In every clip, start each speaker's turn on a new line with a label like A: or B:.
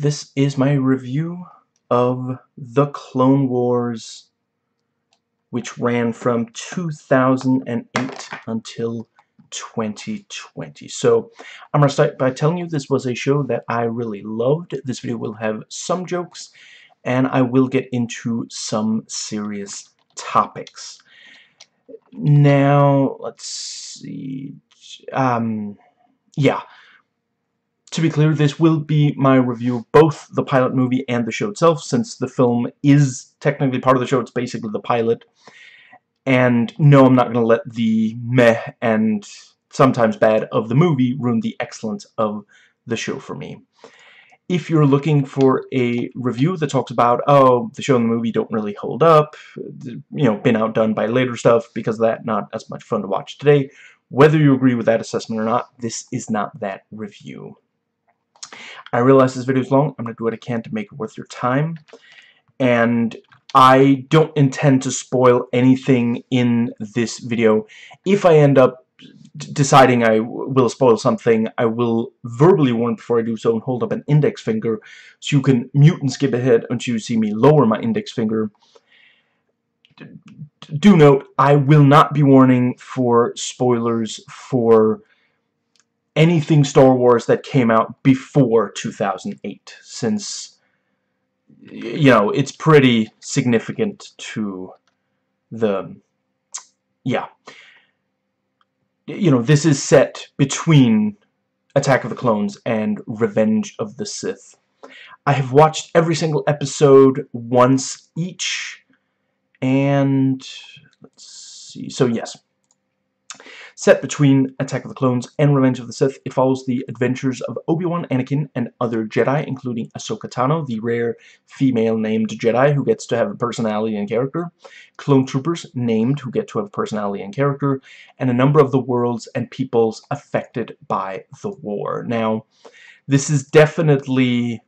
A: this is my review of The Clone Wars, which ran from 2008 until 2020. So, I'm going to start by telling you this was a show that I really loved. This video will have some jokes, and I will get into some serious topics. Now, let's see. Um, yeah to be clear, this will be my review of both the pilot movie and the show itself, since the film is technically part of the show, it's basically the pilot. And no, I'm not going to let the meh and sometimes bad of the movie ruin the excellence of the show for me. If you're looking for a review that talks about, oh, the show and the movie don't really hold up, you know, been outdone by later stuff, because of that, not as much fun to watch today, whether you agree with that assessment or not, this is not that review. I realize this video is long. I'm going to do what I can to make it worth your time. And I don't intend to spoil anything in this video. If I end up deciding I will spoil something, I will verbally warn before I do so and hold up an index finger so you can mute and skip ahead until you see me lower my index finger. Do note, I will not be warning for spoilers for anything Star Wars that came out before 2008, since, you know, it's pretty significant to the, yeah. You know, this is set between Attack of the Clones and Revenge of the Sith. I have watched every single episode once each, and let's see, so yes, Set between Attack of the Clones and Revenge of the Sith, it follows the adventures of Obi-Wan, Anakin, and other Jedi, including Ahsoka Tano, the rare female-named Jedi who gets to have a personality and character, clone troopers named who get to have a personality and character, and a number of the worlds and peoples affected by the war. Now, this is definitely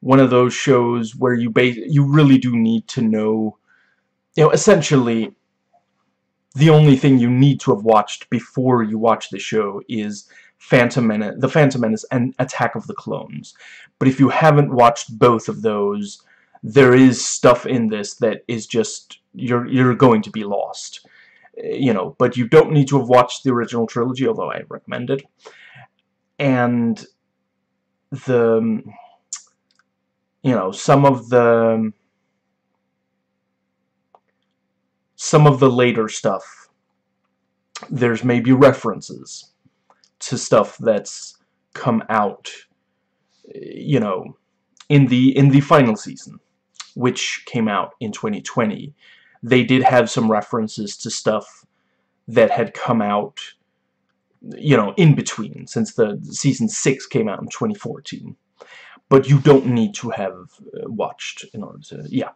A: one of those shows where you you really do need to know, you know, essentially the only thing you need to have watched before you watch the show is Phantom Menace, The Phantom Menace and Attack of the Clones. But if you haven't watched both of those, there is stuff in this that is just you're you're going to be lost. Eh, you know, but you don't need to have watched the original trilogy, although I recommend it. And the you know, some of the some of the later stuff, there's maybe references to stuff that's come out, you know, in the in the final season, which came out in 2020. They did have some references to stuff that had come out, you know, in between, since the season 6 came out in 2014 but you don't need to have uh, watched in order to, yeah.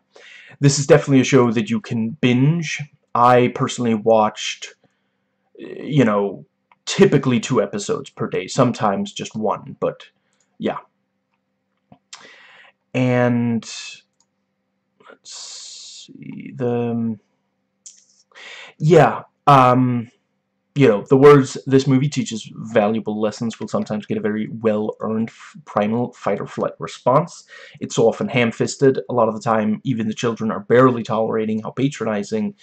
A: This is definitely a show that you can binge. I personally watched, you know, typically two episodes per day, sometimes just one, but yeah. And let's see, the, yeah, um, you know, the words this movie teaches valuable lessons will sometimes get a very well-earned primal fight-or-flight response. It's often ham-fisted. A lot of the time, even the children are barely tolerating how patronizing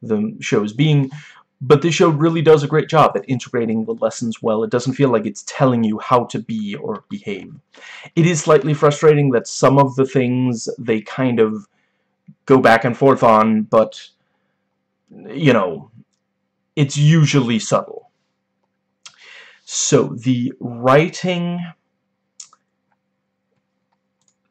A: the show is being. But this show really does a great job at integrating the lessons well. It doesn't feel like it's telling you how to be or behave. It is slightly frustrating that some of the things they kind of go back and forth on, but, you know, it's usually subtle. So the writing,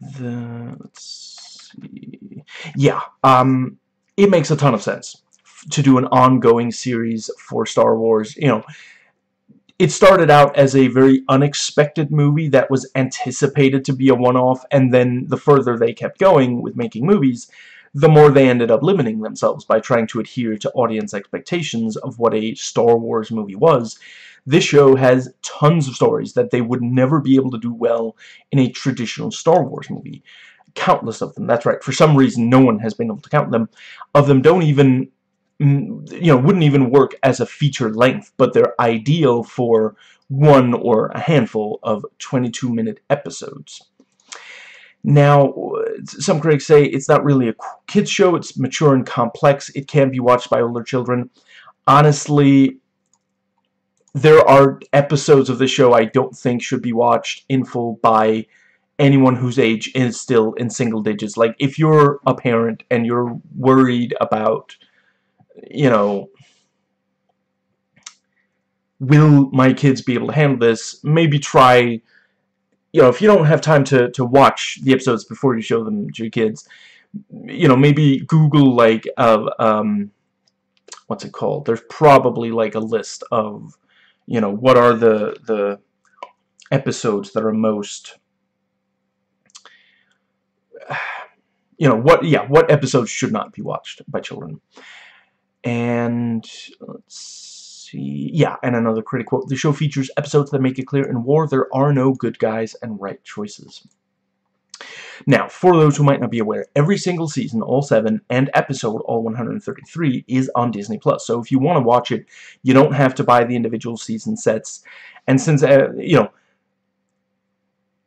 A: the let's see, yeah, um, it makes a ton of sense to do an ongoing series for Star Wars. You know, it started out as a very unexpected movie that was anticipated to be a one-off, and then the further they kept going with making movies, the more they ended up limiting themselves by trying to adhere to audience expectations of what a Star Wars movie was. This show has tons of stories that they would never be able to do well in a traditional Star Wars movie. Countless of them. That's right. For some reason, no one has been able to count them. Of them don't even, mm, you know, wouldn't even work as a feature length, but they're ideal for one or a handful of 22-minute episodes. Now, some critics say it's not really a kids show, it's mature and complex. It can be watched by older children. Honestly, there are episodes of the show I don't think should be watched in full by anyone whose age is still in single digits. Like, if you're a parent and you're worried about, you know, will my kids be able to handle this, maybe try, you know, if you don't have time to, to watch the episodes before you show them to your kids, you know, maybe Google, like, uh, um, what's it called? There's probably, like, a list of, you know, what are the, the episodes that are most you know what yeah what episodes should not be watched by children and let's see yeah and another critic quote the show features episodes that make it clear in war there are no good guys and right choices now, for those who might not be aware, every single season, all seven, and episode, all 133, is on Disney+. Plus. So if you want to watch it, you don't have to buy the individual season sets. And since, uh, you know,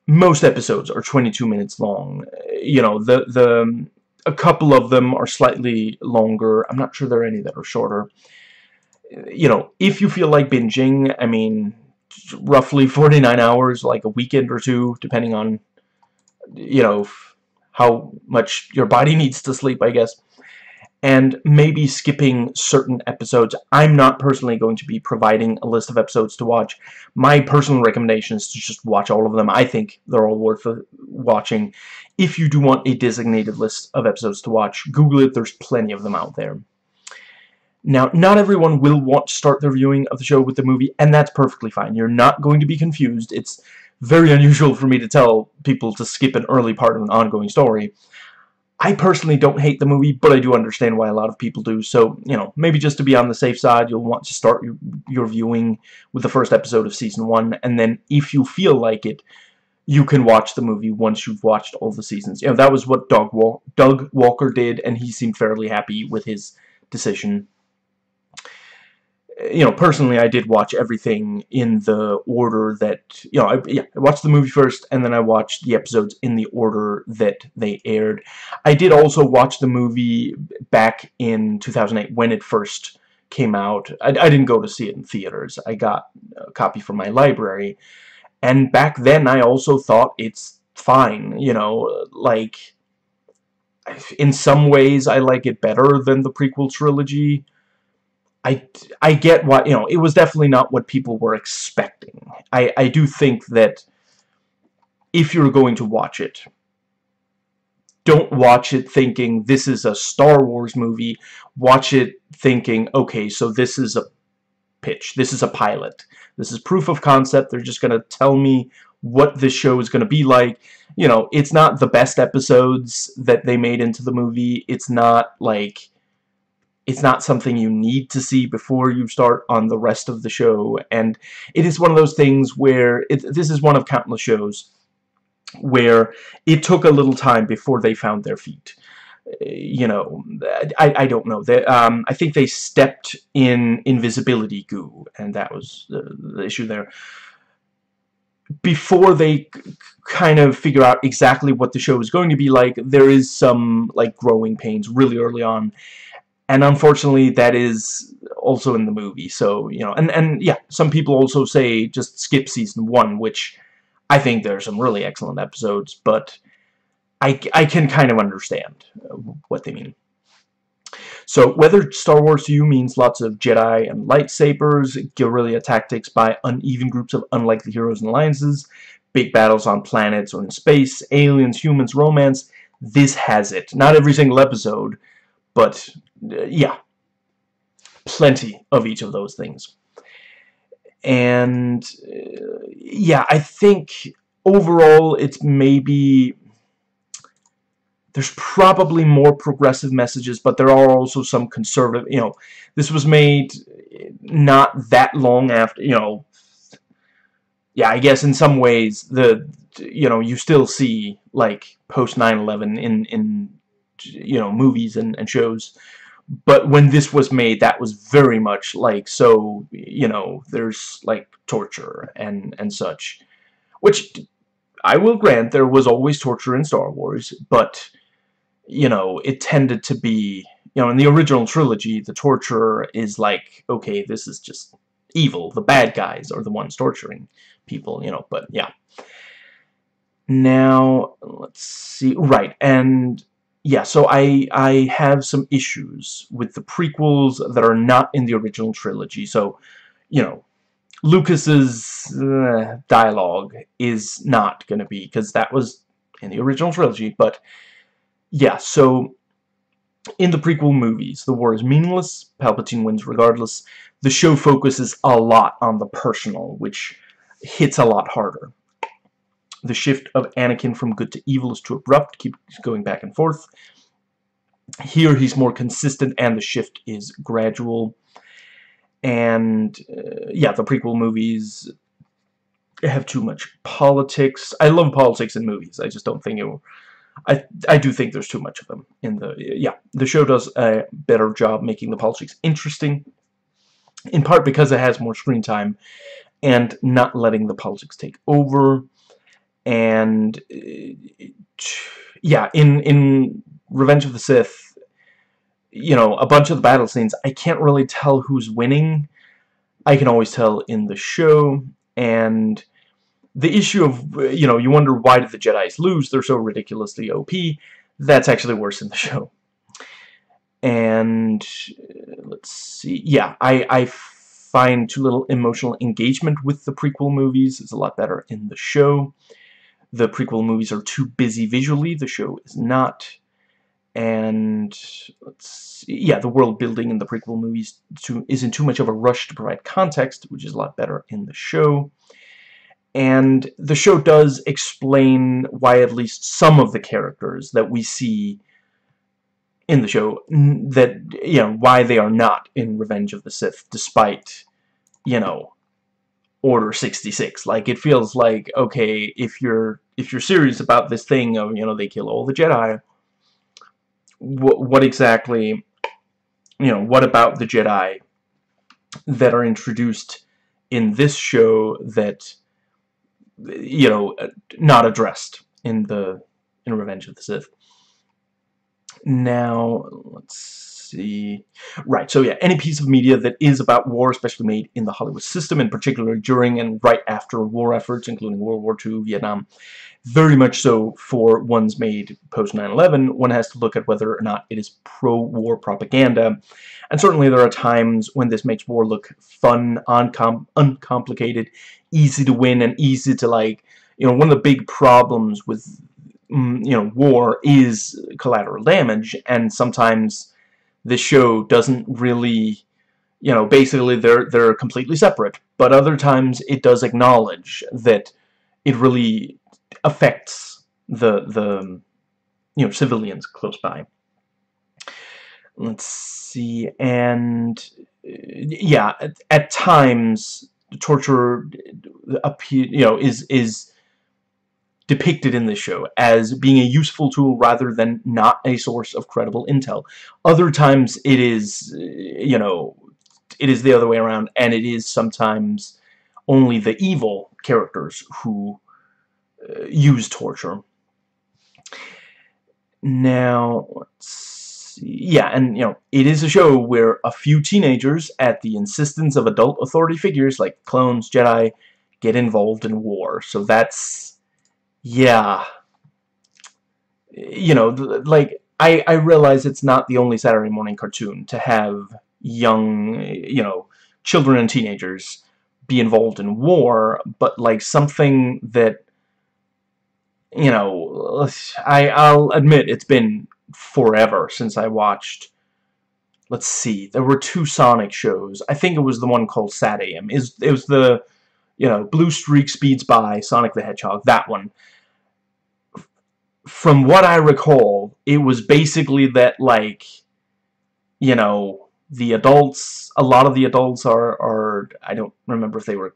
A: most episodes are 22 minutes long. You know, the the a couple of them are slightly longer. I'm not sure there are any that are shorter. You know, if you feel like binging, I mean, roughly 49 hours, like a weekend or two, depending on, you know, how much your body needs to sleep, I guess and maybe skipping certain episodes. I'm not personally going to be providing a list of episodes to watch. My personal recommendation is to just watch all of them. I think they're all worth uh, watching. If you do want a designated list of episodes to watch, Google it. There's plenty of them out there. Now, not everyone will want to start their viewing of the show with the movie, and that's perfectly fine. You're not going to be confused. It's very unusual for me to tell people to skip an early part of an ongoing story. I personally don't hate the movie, but I do understand why a lot of people do. So, you know, maybe just to be on the safe side, you'll want to start your, your viewing with the first episode of Season 1, and then if you feel like it, you can watch the movie once you've watched all the seasons. You know, that was what Doug, Wal Doug Walker did, and he seemed fairly happy with his decision you know, personally, I did watch everything in the order that, you know, I, yeah, I watched the movie first, and then I watched the episodes in the order that they aired. I did also watch the movie back in 2008 when it first came out. I, I didn't go to see it in theaters. I got a copy from my library, and back then I also thought it's fine, you know, like, in some ways I like it better than the prequel trilogy, I, I get what, you know, it was definitely not what people were expecting. I, I do think that if you're going to watch it, don't watch it thinking this is a Star Wars movie. Watch it thinking, okay, so this is a pitch. This is a pilot. This is proof of concept. They're just going to tell me what this show is going to be like. You know, it's not the best episodes that they made into the movie. It's not like it's not something you need to see before you start on the rest of the show. And it is one of those things where it, this is one of countless shows where it took a little time before they found their feet. You know I, I don't know. They, um, I think they stepped in invisibility goo and that was the, the issue there. Before they kind of figure out exactly what the show is going to be like there is some like growing pains really early on and unfortunately that is also in the movie so you know and and yeah some people also say just skip season one which I think there are some really excellent episodes but I, I can kind of understand what they mean so whether Star Wars to you means lots of Jedi and lightsabers, guerrilla tactics by uneven groups of unlikely heroes and alliances, big battles on planets or in space, aliens, humans, romance, this has it. Not every single episode, but uh, yeah, plenty of each of those things. And uh, yeah, I think overall it's maybe there's probably more progressive messages, but there are also some conservative, you know, this was made not that long after, you know, yeah, I guess in some ways, the, you know, you still see, like, post 9-11 in, in, you know, movies and, and shows but when this was made that was very much like so you know there's like torture and and such which I will grant there was always torture in Star Wars, but, you know, it tended to be, you know, in the original trilogy, the torture is like, okay, this is just evil. The bad guys are the ones torturing people, you know, but yeah. Now, let's see, right, and yeah, so I, I have some issues with the prequels that are not in the original trilogy, so, you know, Lucas's uh, dialogue is not going to be, because that was in the original trilogy, but yeah, so in the prequel movies, the war is meaningless, Palpatine wins regardless. The show focuses a lot on the personal, which hits a lot harder. The shift of Anakin from good to evil is too abrupt, keeps going back and forth. Here he's more consistent and the shift is gradual. And, uh, yeah, the prequel movies have too much politics. I love politics in movies. I just don't think it. I, I do think there's too much of them in the... Yeah, the show does a better job making the politics interesting, in part because it has more screen time and not letting the politics take over. And, uh, yeah, in, in Revenge of the Sith, you know, a bunch of the battle scenes, I can't really tell who's winning. I can always tell in the show, and the issue of, you know, you wonder why did the Jedi's lose, they're so ridiculously OP, that's actually worse in the show. And, let's see, yeah, I, I find too little emotional engagement with the prequel movies, it's a lot better in the show. The prequel movies are too busy visually, the show is not and let's see, yeah, the world building in the prequel movies too, isn't too much of a rush to provide context, which is a lot better in the show. And the show does explain why at least some of the characters that we see in the show, that, you know, why they are not in Revenge of the Sith, despite, you know, Order 66. Like, it feels like, okay, if you're, if you're serious about this thing of, you know, they kill all the Jedi, what, what exactly, you know, what about the Jedi that are introduced in this show that, you know, uh, not addressed in the in Revenge of the Sith. Now, let's see. Right, so yeah, any piece of media that is about war, especially made in the Hollywood system, in particular during and right after war efforts, including World War II, Vietnam, very much so for ones made post 9-11, one has to look at whether or not it is pro-war propaganda. And certainly there are times when this makes war look fun, uncom uncomplicated, easy to win, and easy to like, you know, one of the big problems with, mm, you know, war is collateral damage, and sometimes this show doesn't really you know, basically they're they're completely separate. But other times it does acknowledge that it really affects the the you know civilians close by. Let's see, and uh, yeah, at, at times torture appear you know is is depicted in the show as being a useful tool rather than not a source of credible intel. Other times it is, you know, it is the other way around, and it is sometimes only the evil characters who uh, use torture. Now, let's see. yeah, and, you know, it is a show where a few teenagers, at the insistence of adult authority figures like clones, Jedi, get involved in war. So that's, yeah, you know, like, I, I realize it's not the only Saturday morning cartoon to have young, you know, children and teenagers be involved in war, but, like, something that you know, I, I'll admit it's been forever since I watched, let's see, there were two Sonic shows. I think it was the one called SatAM. Is It was the, you know, Blue Streak Speeds By, Sonic the Hedgehog, that one. From what I recall, it was basically that, like, you know, the adults, a lot of the adults are, are I don't remember if they were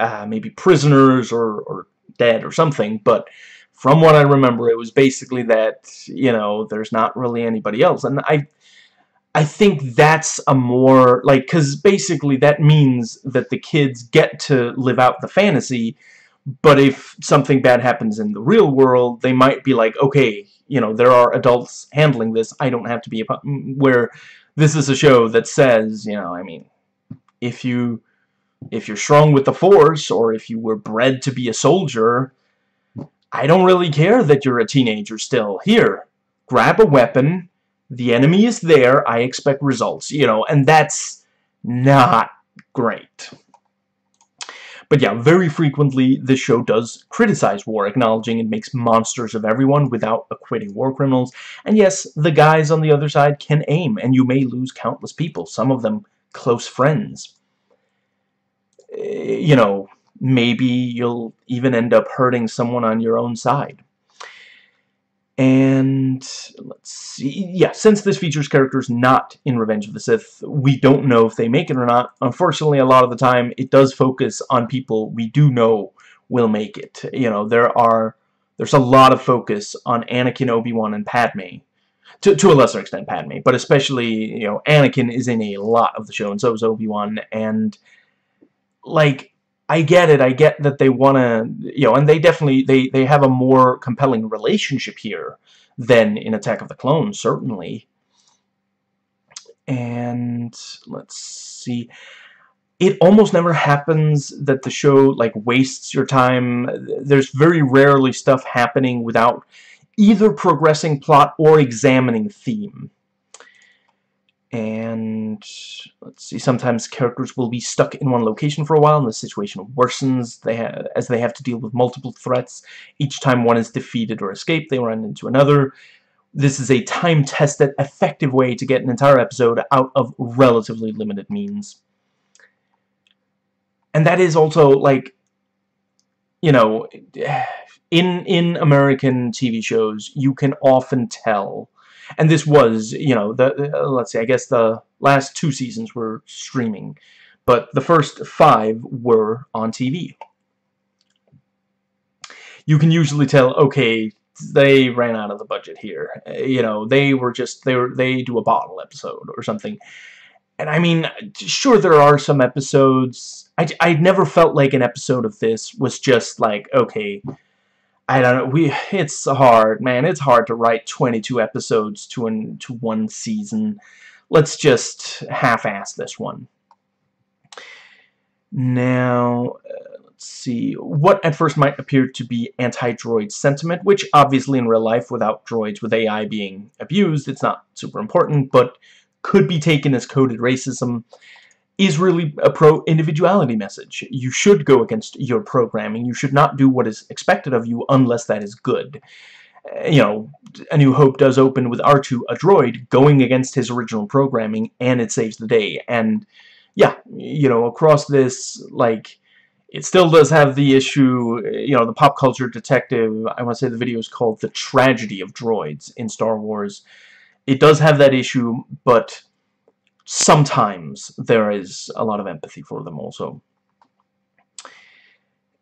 A: uh, maybe prisoners or, or dead or something, but from what I remember, it was basically that, you know, there's not really anybody else. And I I think that's a more, like, because basically that means that the kids get to live out the fantasy, But if something bad happens in the real world, they might be like, okay, you know, there are adults handling this. I don't have to be a... Where this is a show that says, you know, I mean, if you if you're strong with the force or if you were bred to be a soldier I don't really care that you're a teenager still here grab a weapon the enemy is there I expect results you know and that's not great but yeah, very frequently this show does criticize war, acknowledging it makes monsters of everyone without acquitting war criminals. And yes, the guys on the other side can aim, and you may lose countless people, some of them close friends eh, you know, maybe you'll even end up hurting someone on your own side. And let's see, yeah, since this features characters not in Revenge of the Sith, we don't know if they make it or not. Unfortunately, a lot of the time, it does focus on people we do know will make it. You know, there are, there's a lot of focus on Anakin, Obi-Wan, and Padme. To, to a lesser extent, Padme, but especially, you know, Anakin is in a lot of the show, and so is Obi-Wan, and like I get it. I get that they want to, you know, and they definitely they they have a more compelling relationship here than in Attack of the Clones, certainly. And let's see. It almost never happens that the show like wastes your time. There's very rarely stuff happening without either progressing plot or examining theme and let's see sometimes characters will be stuck in one location for a while and the situation worsens. They as they have to deal with multiple threats. Each time one is defeated or escaped they run into another. This is a time-tested effective way to get an entire episode out of relatively limited means. And that is also like you know in in American TV shows you can often tell and this was, you know, the uh, let's see, I guess the last two seasons were streaming, but the first five were on TV. You can usually tell, okay, they ran out of the budget here. Uh, you know, they were just they were they do a bottle episode or something. And I mean, sure, there are some episodes. I, I never felt like an episode of this was just like, okay, I don't know. We it's hard, man. It's hard to write 22 episodes to an to one season. Let's just half-ass this one. Now, uh, let's see. What at first might appear to be anti-droid sentiment, which obviously in real life, without droids with AI being abused, it's not super important, but could be taken as coded racism is really a pro-individuality message. You should go against your programming. You should not do what is expected of you unless that is good. Uh, you know, A New Hope does open with R2, a droid, going against his original programming, and it saves the day. And, yeah, you know, across this, like, it still does have the issue, you know, the pop culture detective, I want to say the video is called The Tragedy of Droids in Star Wars. It does have that issue, but sometimes there is a lot of empathy for them also.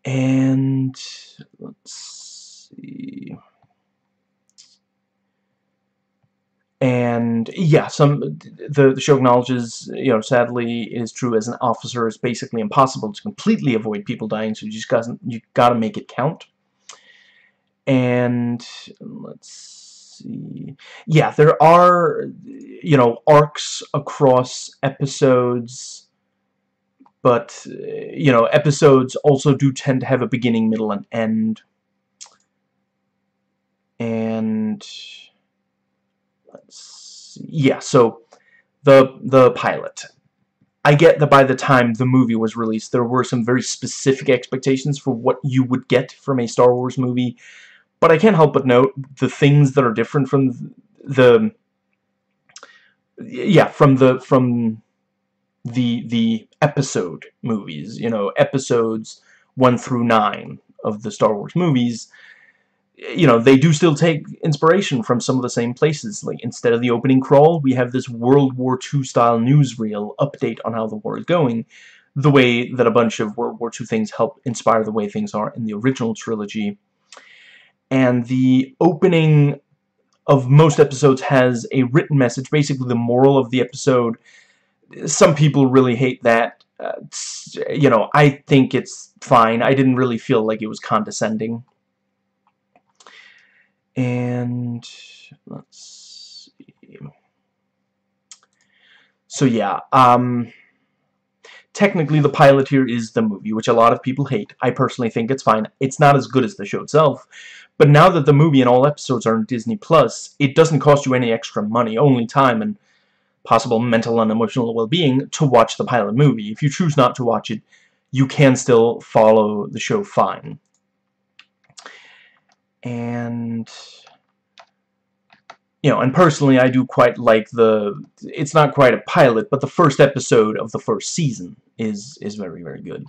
A: And let's see. And yeah, some the, the show acknowledges, you know, sadly it is true as an officer it's basically impossible to completely avoid people dying, so you just got you got to make it count. And let's see. Yeah, there are, you know, arcs across episodes, but, you know, episodes also do tend to have a beginning, middle, and end. And, let's see. Yeah, so, the, the pilot. I get that by the time the movie was released, there were some very specific expectations for what you would get from a Star Wars movie but I can't help but note the things that are different from the yeah from the from the the episode movies you know episodes 1 through 9 of the Star Wars movies you know they do still take inspiration from some of the same places. Like instead of the opening crawl we have this World War II style newsreel update on how the war is going the way that a bunch of World War II things help inspire the way things are in the original trilogy and the opening of most episodes has a written message, basically the moral of the episode. Some people really hate that. uh, you know, I think it's fine. I didn't really feel like it was condescending. And let's see. So yeah, um, technically the pilot here is the movie, which a lot of people hate. I personally think it's fine. It's not as good as the show itself, but now that the movie and all episodes are on Disney Plus, it doesn't cost you any extra money, only time and possible mental and emotional well-being to watch the pilot movie. If you choose not to watch it, you can still follow the show fine. And you know, and personally I do quite like the it's not quite a pilot, but the first episode of the first season is is very very good.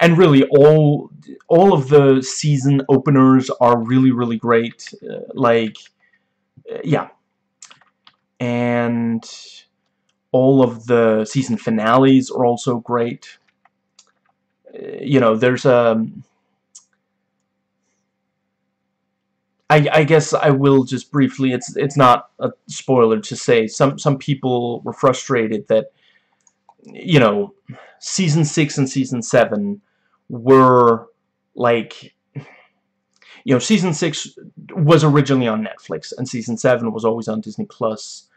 A: And really all all of the season openers are really really great. Uh, like uh, yeah, and all of the season finales are also great. Uh, you know, there's a... Um, I, I guess I will just briefly, it's it's not a spoiler to say, some, some people were frustrated that, you know, Season 6 and Season 7 were, like, you know, Season 6 was originally on Netflix, and Season 7 was always on Disney+. Plus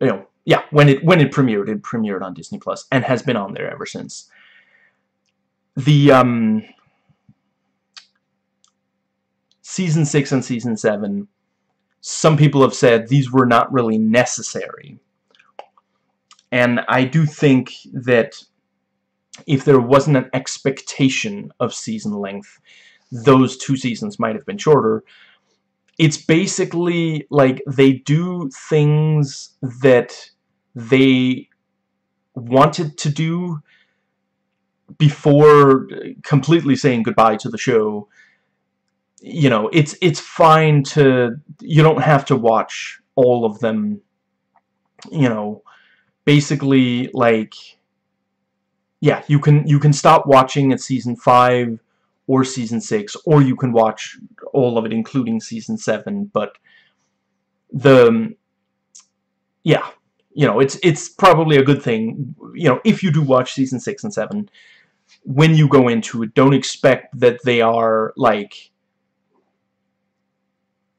A: you know, yeah, when it when it premiered, it premiered on Disney Plus and has been on there ever since. The um, season six and season seven, some people have said these were not really necessary, and I do think that if there wasn't an expectation of season length, those two seasons might have been shorter. It's basically like they do things that they wanted to do before completely saying goodbye to the show. You know it's it's fine to you don't have to watch all of them you know basically like yeah you can you can stop watching at season 5 or season 6 or you can watch all of it including season 7 but the yeah you know it's it's probably a good thing you know if you do watch season 6 and 7 when you go into it don't expect that they are like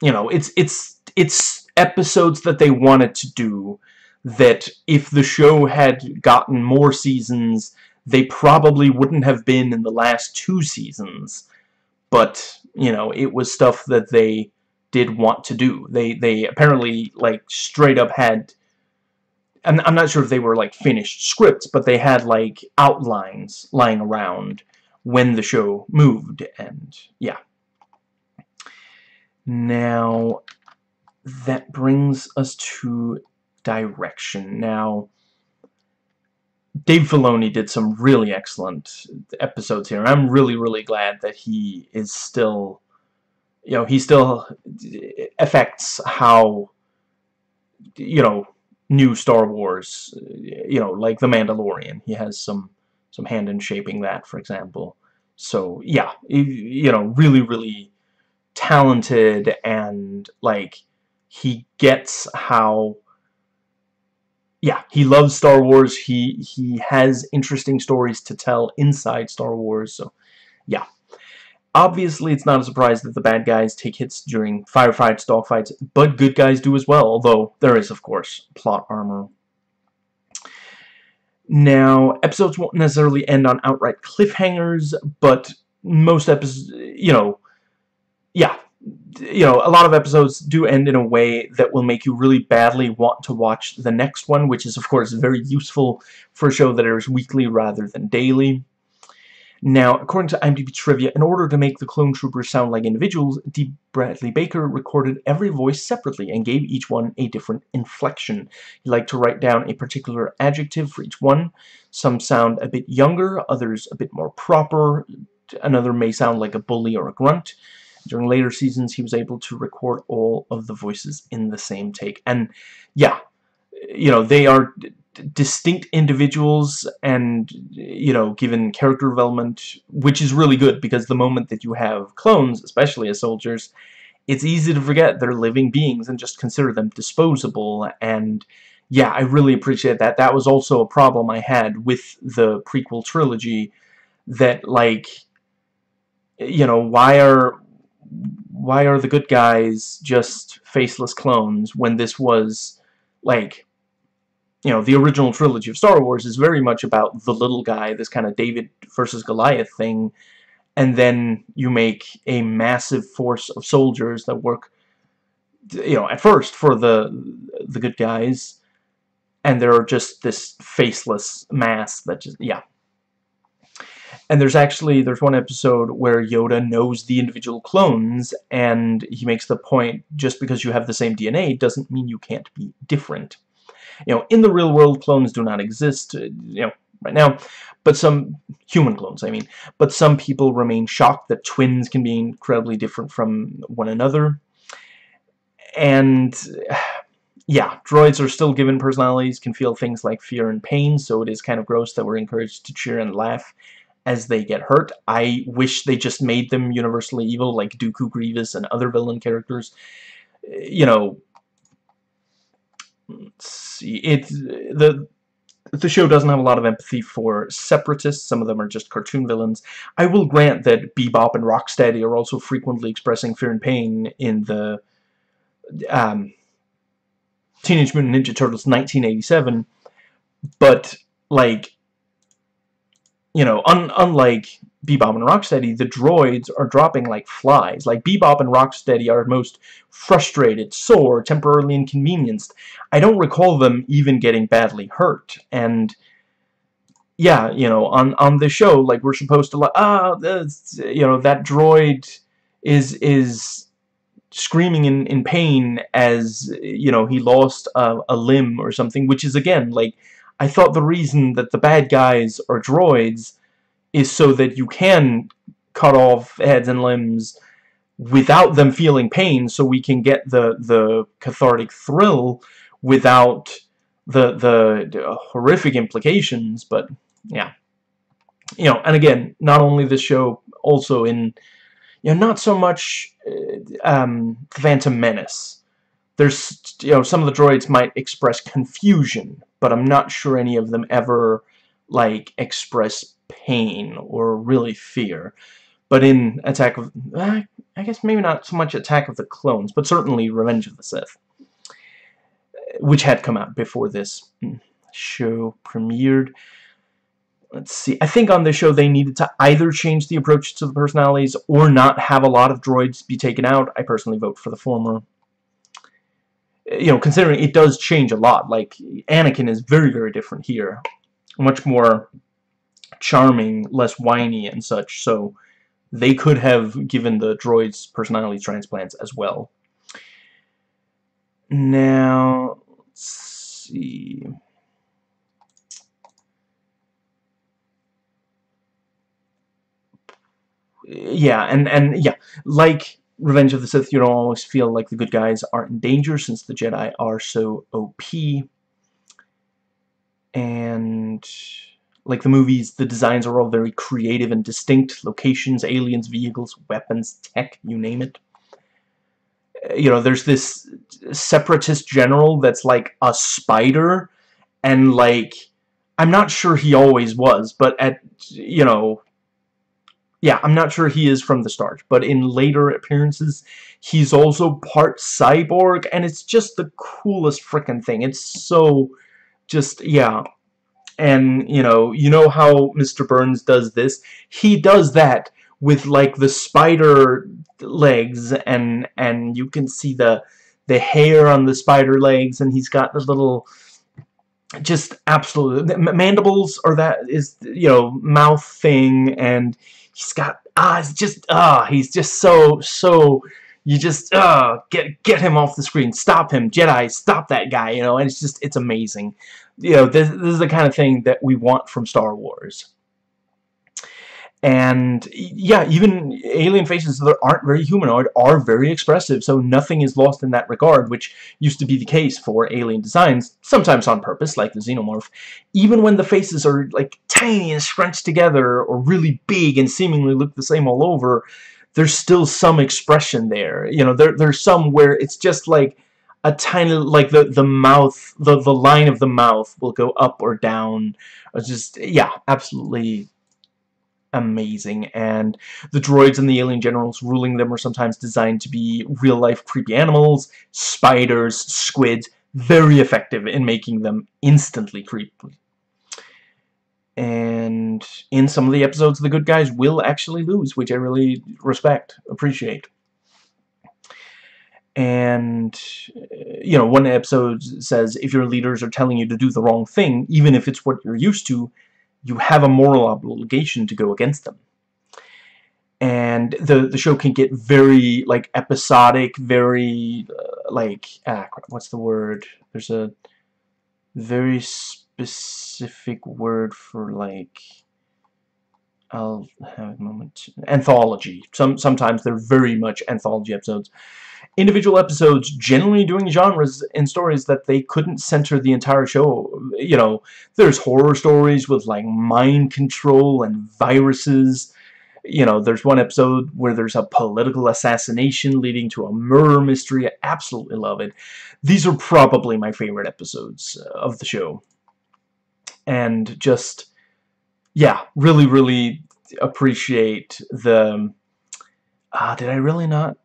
A: you know it's it's it's episodes that they wanted to do that if the show had gotten more seasons they probably wouldn't have been in the last two seasons. But, you know, it was stuff that they did want to do. They they apparently, like, straight up had... I'm, I'm not sure if they were, like, finished scripts, but they had, like, outlines lying around when the show moved, and, yeah. Now, that brings us to direction. Now, Dave Filoni did some really excellent episodes here. I'm really, really glad that he is still, you know, he still affects how, you know, new Star Wars, you know, like The Mandalorian. He has some, some hand in shaping that, for example. So, yeah, you know, really, really talented and, like, he gets how yeah, he loves Star Wars. He he has interesting stories to tell inside Star Wars. So, yeah. Obviously, it's not a surprise that the bad guys take hits during firefights, dogfights, but good guys do as well, although there is, of course, plot armor. Now, episodes won't necessarily end on outright cliffhangers, but most episodes, you know, yeah, you know, a lot of episodes do end in a way that will make you really badly want to watch the next one, which is, of course, very useful for a show that airs weekly rather than daily. Now, according to IMDb Trivia, in order to make the clone troopers sound like individuals, D. Bradley Baker recorded every voice separately and gave each one a different inflection. He liked to write down a particular adjective for each one. Some sound a bit younger, others a bit more proper, another may sound like a bully or a grunt. During later seasons, he was able to record all of the voices in the same take. And, yeah, you know, they are distinct individuals and, you know, given character development, which is really good because the moment that you have clones, especially as soldiers, it's easy to forget they're living beings and just consider them disposable and yeah, I really appreciate that. That was also a problem I had with the prequel trilogy, that, like, you know, why are why are the good guys just faceless clones when this was, like, you know, the original trilogy of Star Wars is very much about the little guy, this kind of David versus Goliath thing, and then you make a massive force of soldiers that work, you know, at first for the the good guys, and they're just this faceless mass that just, yeah. And there's actually, there's one episode where Yoda knows the individual clones, and he makes the point, just because you have the same DNA doesn't mean you can't be different. You know, in the real world, clones do not exist, uh, you know, right now, but some, human clones, I mean, but some people remain shocked that twins can be incredibly different from one another. And, yeah, droids are still given personalities, can feel things like fear and pain, so it is kind of gross that we're encouraged to cheer and laugh as they get hurt. I wish they just made them universally evil, like Dooku Grievous and other villain characters. You know, see, it's the the show doesn't have a lot of empathy for separatists. Some of them are just cartoon villains. I will grant that Bebop and Rocksteady are also frequently expressing fear and pain in the um, Teenage Mutant Ninja Turtles 1987, but, like, you know, un unlike Bebop and Rocksteady, the droids are dropping like flies. Like, Bebop and Rocksteady are most frustrated, sore, temporarily inconvenienced. I don't recall them even getting badly hurt. And, yeah, you know, on, on the show, like, we're supposed to, like, ah, you know, that droid is, is screaming in, in pain as, you know, he lost a, a limb or something, which is, again, like, I thought the reason that the bad guys are droids is so that you can cut off heads and limbs without them feeling pain so we can get the the cathartic thrill without the the horrific implications but yeah. You know and again not only this show also in you know not so much uh, um Phantom Menace there's, you know, some of the droids might express confusion, but I'm not sure any of them ever, like, express pain or really fear. But in Attack of, uh, I guess maybe not so much Attack of the Clones, but certainly Revenge of the Sith, which had come out before this show premiered. Let's see, I think on this show they needed to either change the approach to the personalities or not have a lot of droids be taken out. I personally vote for the former you know, considering it does change a lot. Like, Anakin is very, very different here. Much more charming, less whiny and such, so they could have given the droids personality transplants as well. Now, let's see... Yeah, and, and, yeah, like Revenge of the Sith, you don't always feel like the good guys aren't in danger since the Jedi are so OP. And like the movies, the designs are all very creative and distinct. Locations, aliens, vehicles, weapons, tech, you name it. You know, there's this separatist general that's like a spider, and like, I'm not sure he always was, but at, you know, yeah, I'm not sure he is from the start, but in later appearances, he's also part cyborg, and it's just the coolest freaking thing. It's so, just, yeah. And, you know, you know how Mr. Burns does this? He does that with, like, the spider legs, and, and you can see the, the hair on the spider legs, and he's got the little just absolute mandibles or that is you know mouth thing and he's got ah just ah he's just so so you just uh get get him off the screen. Stop him Jedi stop that guy you know and it's just it's amazing. You know this, this is the kind of thing that we want from Star Wars and yeah, even alien faces that aren't very humanoid are very expressive, so nothing is lost in that regard, which used to be the case for alien designs, sometimes on purpose, like the xenomorph. Even when the faces are like tiny and scrunched together, or really big and seemingly look the same all over, there's still some expression there. You know, there, there's some where it's just like a tiny like the the mouth the the line of the mouth will go up or down it's just yeah absolutely amazing and the droids and the alien generals ruling them are sometimes designed to be real-life creepy animals spiders squids very effective in making them instantly creepy. And in some of the episodes the good guys will actually lose which I really respect appreciate. And uh, you know one episode says if your leaders are telling you to do the wrong thing even if it's what you're used to you have a moral obligation to go against them. And the the show can get very like episodic very uh, like ah, what's the word? There's a very specific word for like I'll have a moment. Anthology. Some sometimes they're very much anthology episodes individual episodes generally doing genres and stories that they couldn't center the entire show. You know, there's horror stories with like mind control and viruses. You know, there's one episode where there's a political assassination leading to a murder mystery. I absolutely love it. These are probably my favorite episodes of the show. And just, yeah, really, really appreciate the... Uh, did I really not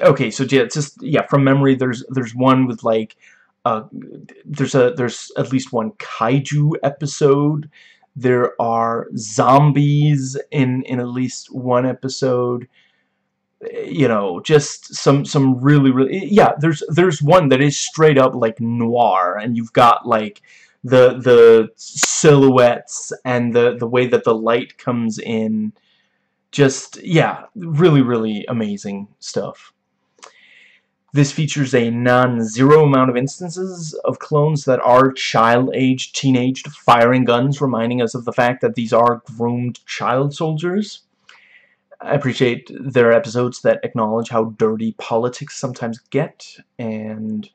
A: okay, so yeah, just yeah, from memory, there's there's one with like, uh, there's a there's at least one kaiju episode. There are zombies in in at least one episode. You know, just some some really really yeah. There's there's one that is straight up like noir, and you've got like the the silhouettes and the the way that the light comes in just yeah really really amazing stuff this features a non-zero amount of instances of clones that are child-aged, teenaged, firing guns, reminding us of the fact that these are groomed child soldiers. I appreciate their episodes that acknowledge how dirty politics sometimes get, and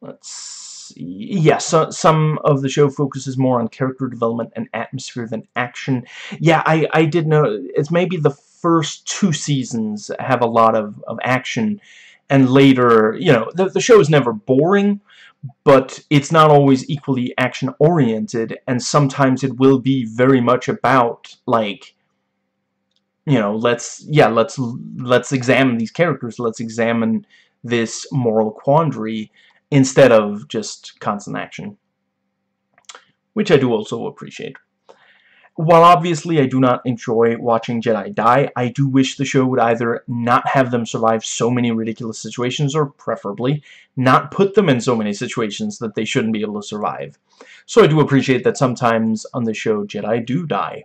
A: let's see. Yes, yeah, so, some of the show focuses more on character development and atmosphere than action. Yeah, I, I did know, it's maybe the first two seasons have a lot of, of action, and later, you know, the, the show is never boring, but it's not always equally action-oriented, and sometimes it will be very much about, like, you know, let's, yeah, let's, let's examine these characters, let's examine this moral quandary, instead of just constant action. Which I do also appreciate. While obviously I do not enjoy watching Jedi die, I do wish the show would either not have them survive so many ridiculous situations, or preferably, not put them in so many situations that they shouldn't be able to survive. So I do appreciate that sometimes on the show Jedi do die.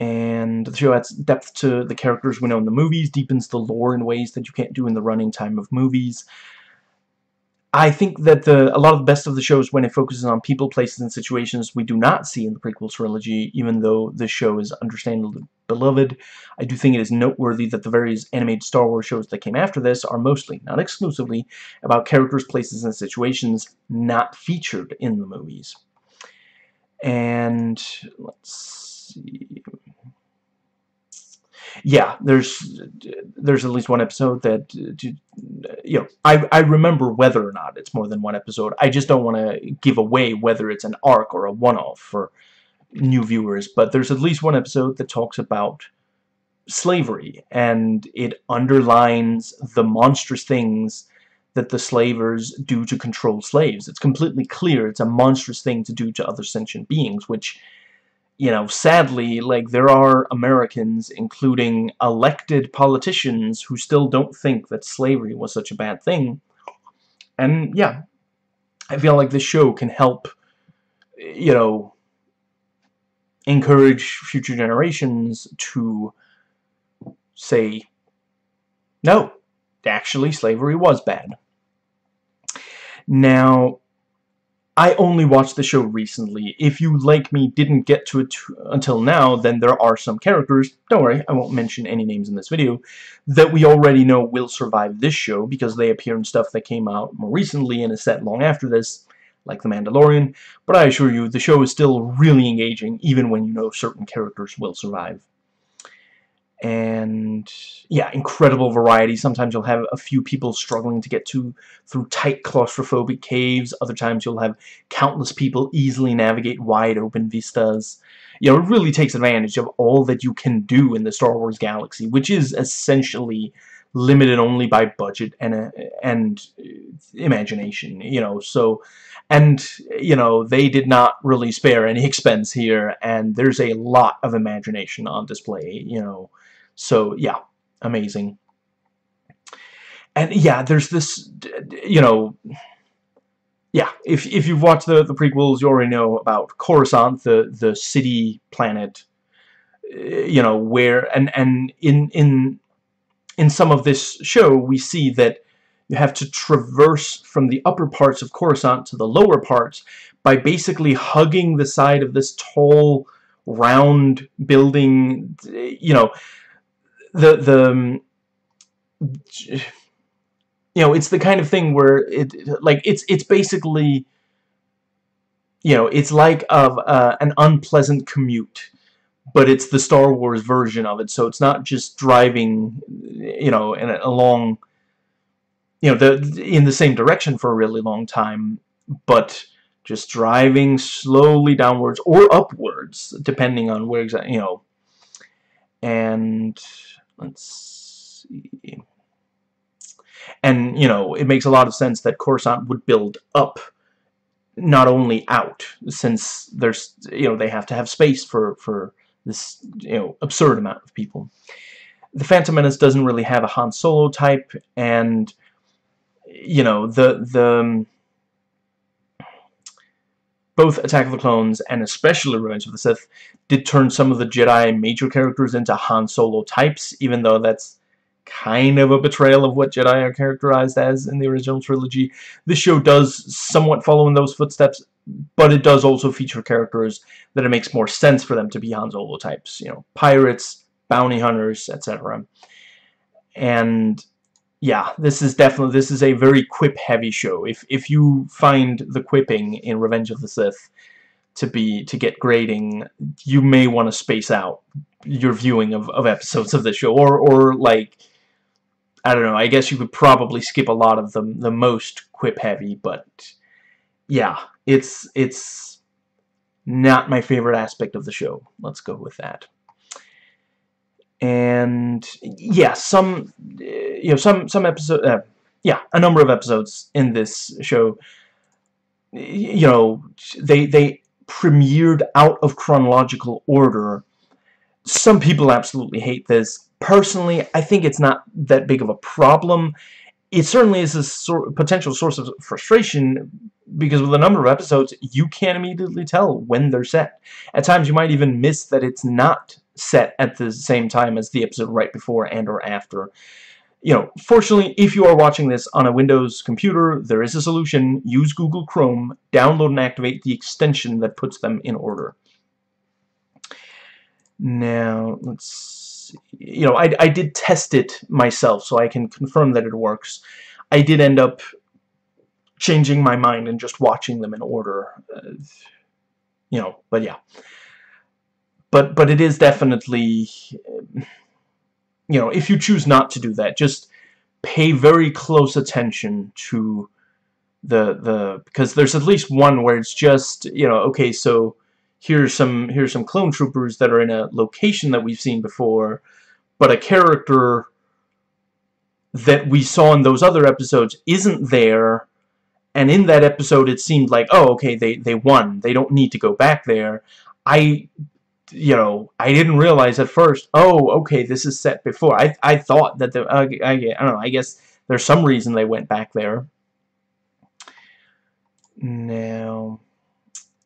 A: And the show adds depth to the characters we know in the movies, deepens the lore in ways that you can't do in the running time of movies. I think that the a lot of the best of the show is when it focuses on people, places, and situations we do not see in the prequel trilogy, even though this show is understandably beloved. I do think it is noteworthy that the various animated Star Wars shows that came after this are mostly, not exclusively, about characters, places, and situations not featured in the movies. And, let's see yeah, there's there's at least one episode that you know I I remember whether or not it's more than one episode. I just don't want to give away whether it's an arc or a one-off for new viewers. But there's at least one episode that talks about slavery and it underlines the monstrous things that the slavers do to control slaves. It's completely clear it's a monstrous thing to do to other sentient beings, which you know, sadly, like, there are Americans, including elected politicians, who still don't think that slavery was such a bad thing. And, yeah, I feel like this show can help, you know, encourage future generations to say, no, actually, slavery was bad. Now, I only watched the show recently. If you, like me, didn't get to it until now, then there are some characters, don't worry, I won't mention any names in this video, that we already know will survive this show because they appear in stuff that came out more recently and is set long after this, like The Mandalorian, but I assure you, the show is still really engaging even when you know certain characters will survive. And yeah, incredible variety. Sometimes you'll have a few people struggling to get to through tight claustrophobic caves. Other times you'll have countless people easily navigate wide open vistas. You know, it really takes advantage of all that you can do in the Star Wars galaxy, which is essentially limited only by budget and uh, and imagination, you know. So and you know, they did not really spare any expense here and there's a lot of imagination on display, you know. So, yeah, amazing. And yeah, there's this, you know, yeah, if, if you've watched the, the prequels, you already know about Coruscant, the, the city planet, eh, you know, where, and, and in, in, in some of this show, we see that you have to traverse from the upper parts of Coruscant to the lower parts by basically hugging the side of this tall, round building, eh, you know, the the um, you know it's the kind of thing where it like it's it's basically you know it's like of uh, an unpleasant commute but it's the Star Wars version of it. So it's not just driving you know in a, along you know the in the same direction for a really long time but just driving slowly downwards or upwards depending on where exactly you know. And let's see. And, you know, it makes a lot of sense that Coruscant would build up, not only out, since there's, you know, they have to have space for, for this, you know, absurd amount of people. The Phantom Menace doesn't really have a Han Solo type, and, you know, the, the, both Attack of the Clones and especially Revenge of the Sith did turn some of the Jedi major characters into Han Solo types, even though that's kind of a betrayal of what Jedi are characterized as in the original trilogy. This show does somewhat follow in those footsteps, but it does also feature characters that it makes more sense for them to be Han Solo types. You know, pirates, bounty hunters, etc. And yeah, this is definitely this is a very quip heavy show. If if you find the quipping in Revenge of the Sith to be to get grading, you may want to space out your viewing of, of episodes of the show or or like I don't know, I guess you could probably skip a lot of them the most quip heavy, but yeah, it's it's not my favorite aspect of the show. Let's go with that and yeah, some you know some some episode uh, yeah a number of episodes in this show you know they they premiered out of chronological order. Some people absolutely hate this. Personally, I think it's not that big of a problem. It certainly is a sort potential source of frustration because with a number of episodes, you can't immediately tell when they're set. At times, you might even miss that it's not set at the same time as the episode right before and or after. You know, fortunately, if you are watching this on a Windows computer, there is a solution. Use Google Chrome, download and activate the extension that puts them in order. Now, let's see. You know, I, I did test it myself, so I can confirm that it works. I did end up changing my mind and just watching them in order. Uh, you know, but yeah but but it is definitely you know if you choose not to do that just pay very close attention to the the because there's at least one where it's just you know okay so here's some here's some clone troopers that are in a location that we've seen before but a character that we saw in those other episodes isn't there and in that episode it seemed like oh okay they they won. They don't need to go back there. I you know, I didn't realize at first, oh, okay, this is set before. I, I thought that, the, uh, I, I don't know, I guess there's some reason they went back there. Now,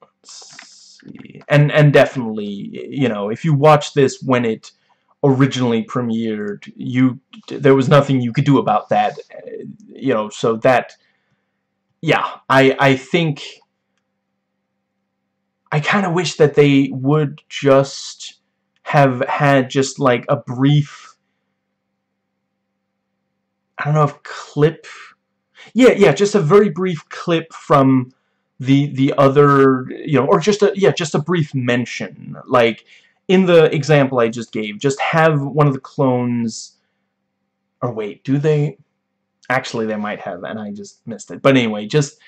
A: let's see. And, and definitely, you know, if you watch this when it originally premiered, you, there was nothing you could do about that, you know, so that, yeah, I, I think I kind of wish that they would just have had just like a brief I don't know if clip yeah yeah just a very brief clip from the the other you know or just a yeah just a brief mention like in the example I just gave just have one of the clones or wait, do they? Actually, they might have, and I just missed it. But anyway, just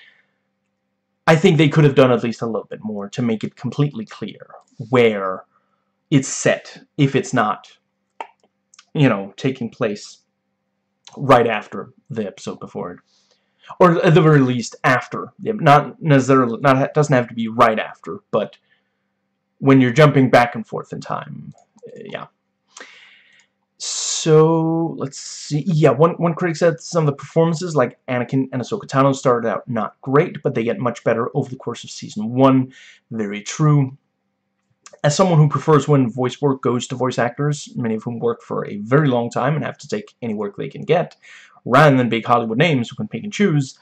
A: I think they could have done at least a little bit more to make it completely clear where it's set, if it's not, you know, taking place right after the episode before it. Or at the very least, after. Not necessarily, not doesn't have to be right after, but when you're jumping back and forth in time. Eh, yeah. So, let's see. Yeah, one, one critic said some of the performances, like Anakin and Ahsoka Tano, started out not great, but they get much better over the course of Season 1. Very true. As someone who prefers when voice work goes to voice actors, many of whom work for a very long time and have to take any work they can get, rather than big Hollywood names who can pick and choose,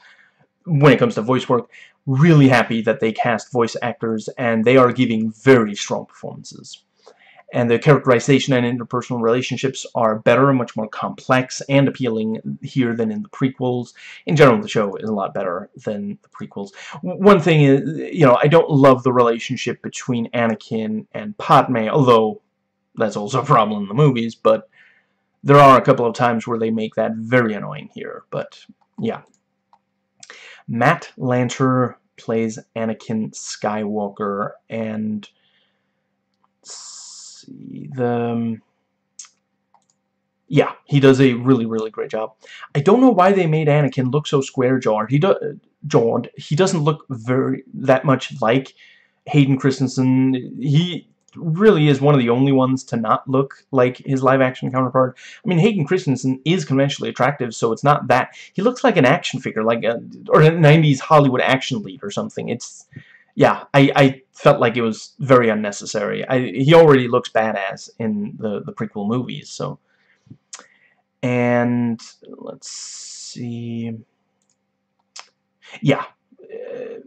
A: when it comes to voice work, really happy that they cast voice actors and they are giving very strong performances and the characterization and interpersonal relationships are better, much more complex and appealing here than in the prequels. In general, the show is a lot better than the prequels. One thing is, you know, I don't love the relationship between Anakin and Padme, although that's also a problem in the movies, but there are a couple of times where they make that very annoying here, but yeah. Matt Lanter plays Anakin Skywalker, and see, the... Um, yeah, he does a really, really great job. I don't know why they made Anakin look so square-jawed. He, do, jawed. he doesn't look very that much like Hayden Christensen. He really is one of the only ones to not look like his live-action counterpart. I mean, Hayden Christensen is conventionally attractive, so it's not that. He looks like an action figure, like a, or a 90s Hollywood action lead or something. It's yeah, I, I felt like it was very unnecessary. I, he already looks badass in the, the prequel movies, so... And, let's see... Yeah. Uh,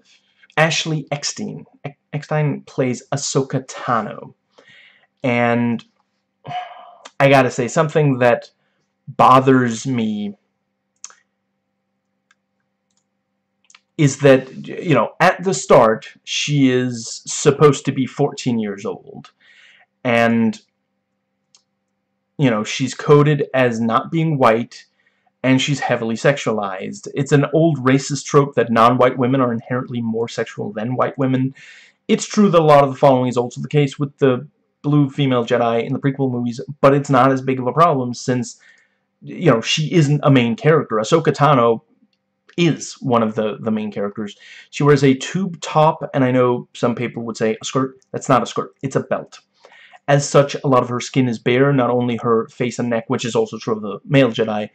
A: Ashley Eckstein. Eckstein plays Ahsoka Tano. And I gotta say, something that bothers me is that, you know, at the start, she is supposed to be 14 years old. And, you know, she's coded as not being white, and she's heavily sexualized. It's an old racist trope that non-white women are inherently more sexual than white women. It's true that a lot of the following is also the case with the blue female Jedi in the prequel movies, but it's not as big of a problem since, you know, she isn't a main character. Ahsoka Tano is one of the, the main characters. She wears a tube top, and I know some people would say a skirt. That's not a skirt. It's a belt. As such, a lot of her skin is bare, not only her face and neck, which is also true of the male Jedi,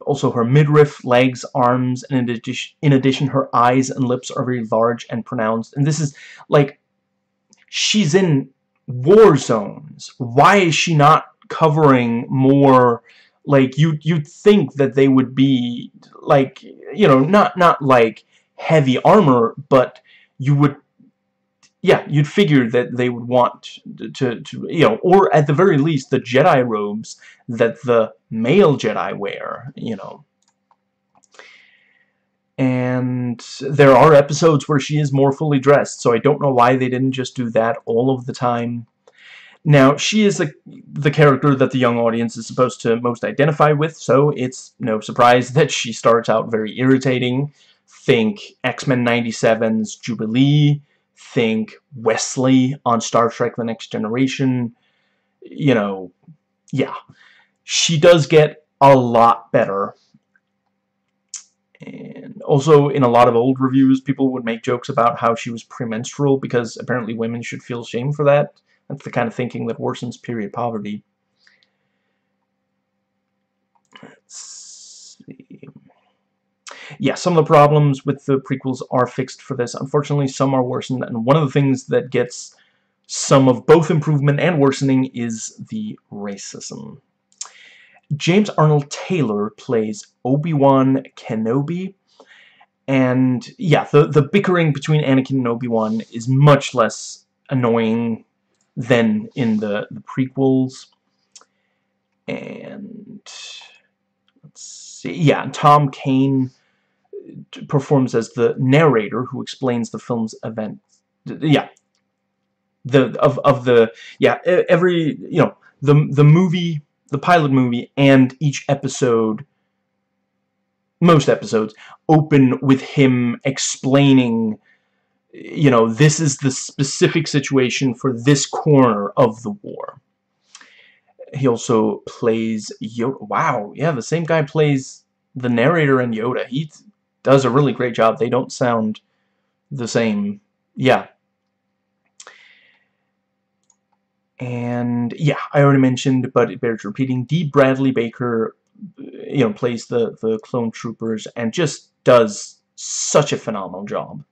A: also her midriff, legs, arms, and in addition, in addition, her eyes and lips are very large and pronounced. And this is, like, she's in war zones. Why is she not covering more like you you'd think that they would be like you know not not like heavy armor but you would yeah you'd figure that they would want to, to you know or at the very least the Jedi robes that the male Jedi wear you know. And there are episodes where she is more fully dressed so I don't know why they didn't just do that all of the time now, she is a, the character that the young audience is supposed to most identify with, so it's no surprise that she starts out very irritating. Think X-Men 97's Jubilee, think Wesley on Star Trek The Next Generation, you know, yeah. She does get a lot better. And also, in a lot of old reviews, people would make jokes about how she was premenstrual because apparently women should feel shame for that. That's the kind of thinking that worsens period poverty. Let's see. Yeah, some of the problems with the prequels are fixed for this. Unfortunately, some are worsened, and one of the things that gets some of both improvement and worsening is the racism. James Arnold Taylor plays Obi-Wan Kenobi, and yeah, the, the bickering between Anakin and Obi-Wan is much less annoying than in the, the prequels. And let's see, yeah, Tom Kane uh, performs as the narrator who explains the film's events. Yeah, the of of the yeah every you know the the movie the pilot movie and each episode most episodes open with him explaining you know this is the specific situation for this corner of the war. He also plays Yoda wow yeah the same guy plays the narrator and Yoda. He does a really great job. They don't sound the same. Yeah. And yeah I already mentioned but it bears repeating D. Bradley Baker you know, plays the, the clone troopers and just does such a phenomenal job.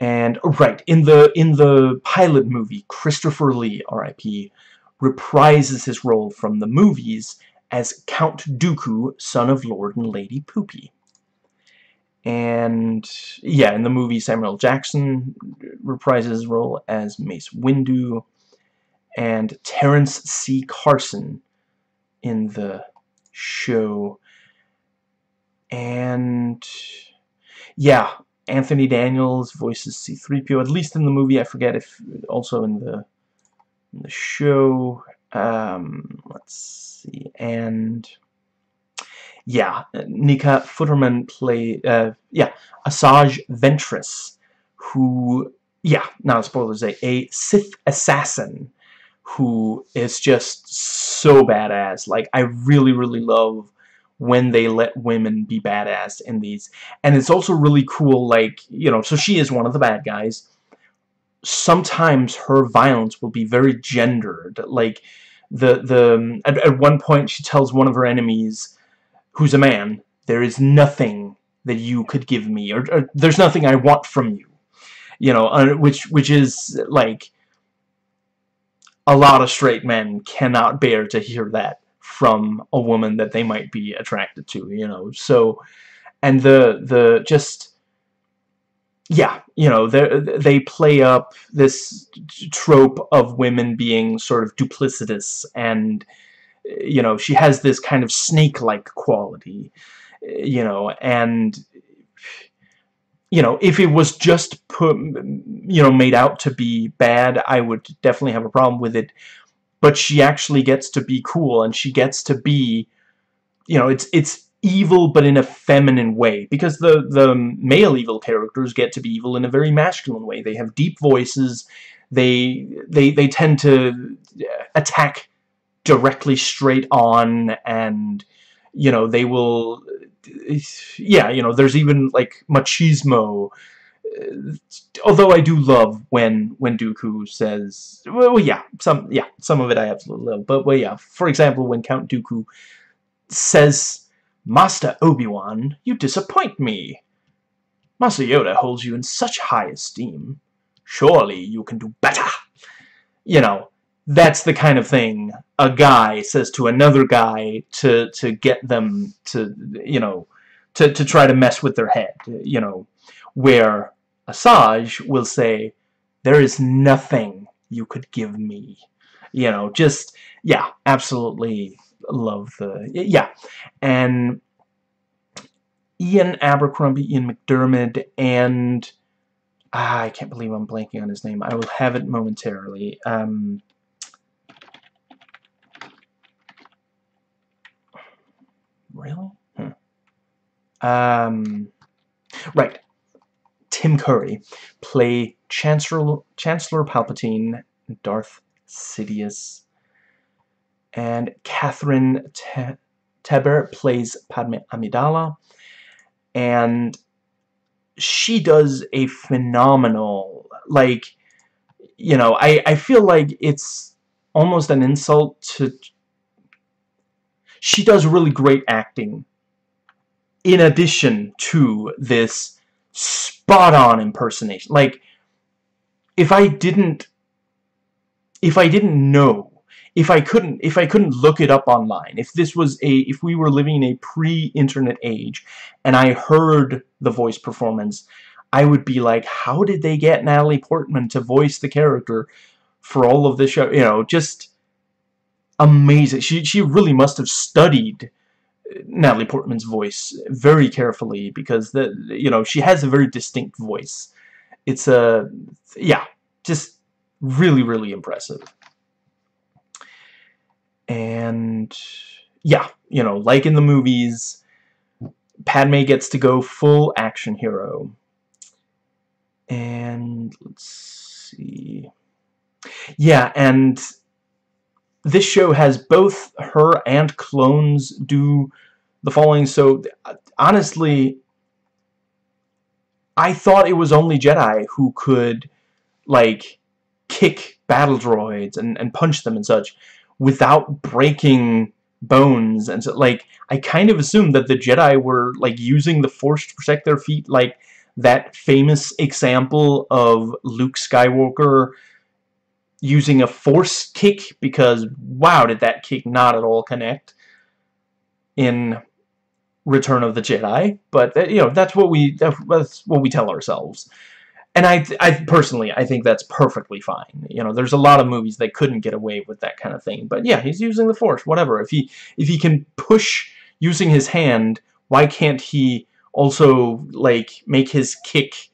A: And oh, right, in the in the pilot movie, Christopher Lee, R.I.P., reprises his role from the movies as Count Dooku, son of Lord and Lady Poopy. And yeah, in the movie, Samuel Jackson reprises his role as Mace Windu, and Terrence C. Carson in the show. And yeah, Anthony Daniels voices C-3PO, at least in the movie. I forget if also in the in the show. Um, let's see, and yeah, Nika Futterman play uh, yeah Asajj Ventress, who yeah, not spoilers, a, a Sith assassin who is just so badass. Like, I really, really love when they let women be badass in these. And it's also really cool, like, you know, so she is one of the bad guys. Sometimes her violence will be very gendered. Like, the, the, at, at one point she tells one of her enemies, who's a man, there is nothing that you could give me, or, or there's nothing I want from you. You know, uh, which, which is, like, a lot of straight men cannot bear to hear that from a woman that they might be attracted to, you know. So, and the the just yeah, you know, they they play up this trope of women being sort of duplicitous and you know, she has this kind of snake-like quality, you know, and you know, if it was just put, you know, made out to be bad, I would definitely have a problem with it. But she actually gets to be cool, and she gets to be, you know, it's it's evil, but in a feminine way. Because the the male evil characters get to be evil in a very masculine way. They have deep voices. They they they tend to attack directly straight on, and you know they will yeah, you know, there's even like machismo. Although I do love when when Dooku says, well, yeah, some yeah, some of it I absolutely love. But well, yeah, for example, when Count Dooku says, "Master Obi-Wan, you disappoint me. Master Yoda holds you in such high esteem. Surely you can do better." You know, that's the kind of thing a guy says to another guy to to get them to you know to to try to mess with their head you know where Asajj will say there is nothing you could give me you know just yeah absolutely love the yeah and Ian Abercrombie Ian McDiarmid and ah, I can't believe I'm blanking on his name I will have it momentarily um Really? Hmm. Um, right. Tim Curry play Chancellor Chancellor Palpatine, Darth Sidious, and Catherine Te Teber plays Padme Amidala, and she does a phenomenal, like, you know, I, I feel like it's almost an insult to she does really great acting in addition to this spot-on impersonation. Like, if I didn't, if I didn't know, if I couldn't, if I couldn't look it up online, if this was a, if we were living in a pre-internet age, and I heard the voice performance, I would be like, how did they get Natalie Portman to voice the character for all of the show? You know, just amazing. She, she really must have studied Natalie Portman's voice very carefully because, the you know, she has a very distinct voice. It's a, yeah, just really, really impressive. And, yeah, you know, like in the movies, Padme gets to go full action hero. And, let's see... Yeah, and this show has both her and clones do the following. So, honestly, I thought it was only Jedi who could, like, kick battle droids and, and punch them and such without breaking bones. And so, like, I kind of assumed that the Jedi were, like, using the Force to protect their feet, like that famous example of Luke Skywalker using a force kick because wow did that kick not at all connect in Return of the Jedi? But you know that's what we that's what we tell ourselves. And I, I personally I think that's perfectly fine. You know there's a lot of movies that couldn't get away with that kind of thing. But yeah he's using the force whatever. If he if he can push using his hand why can't he also like make his kick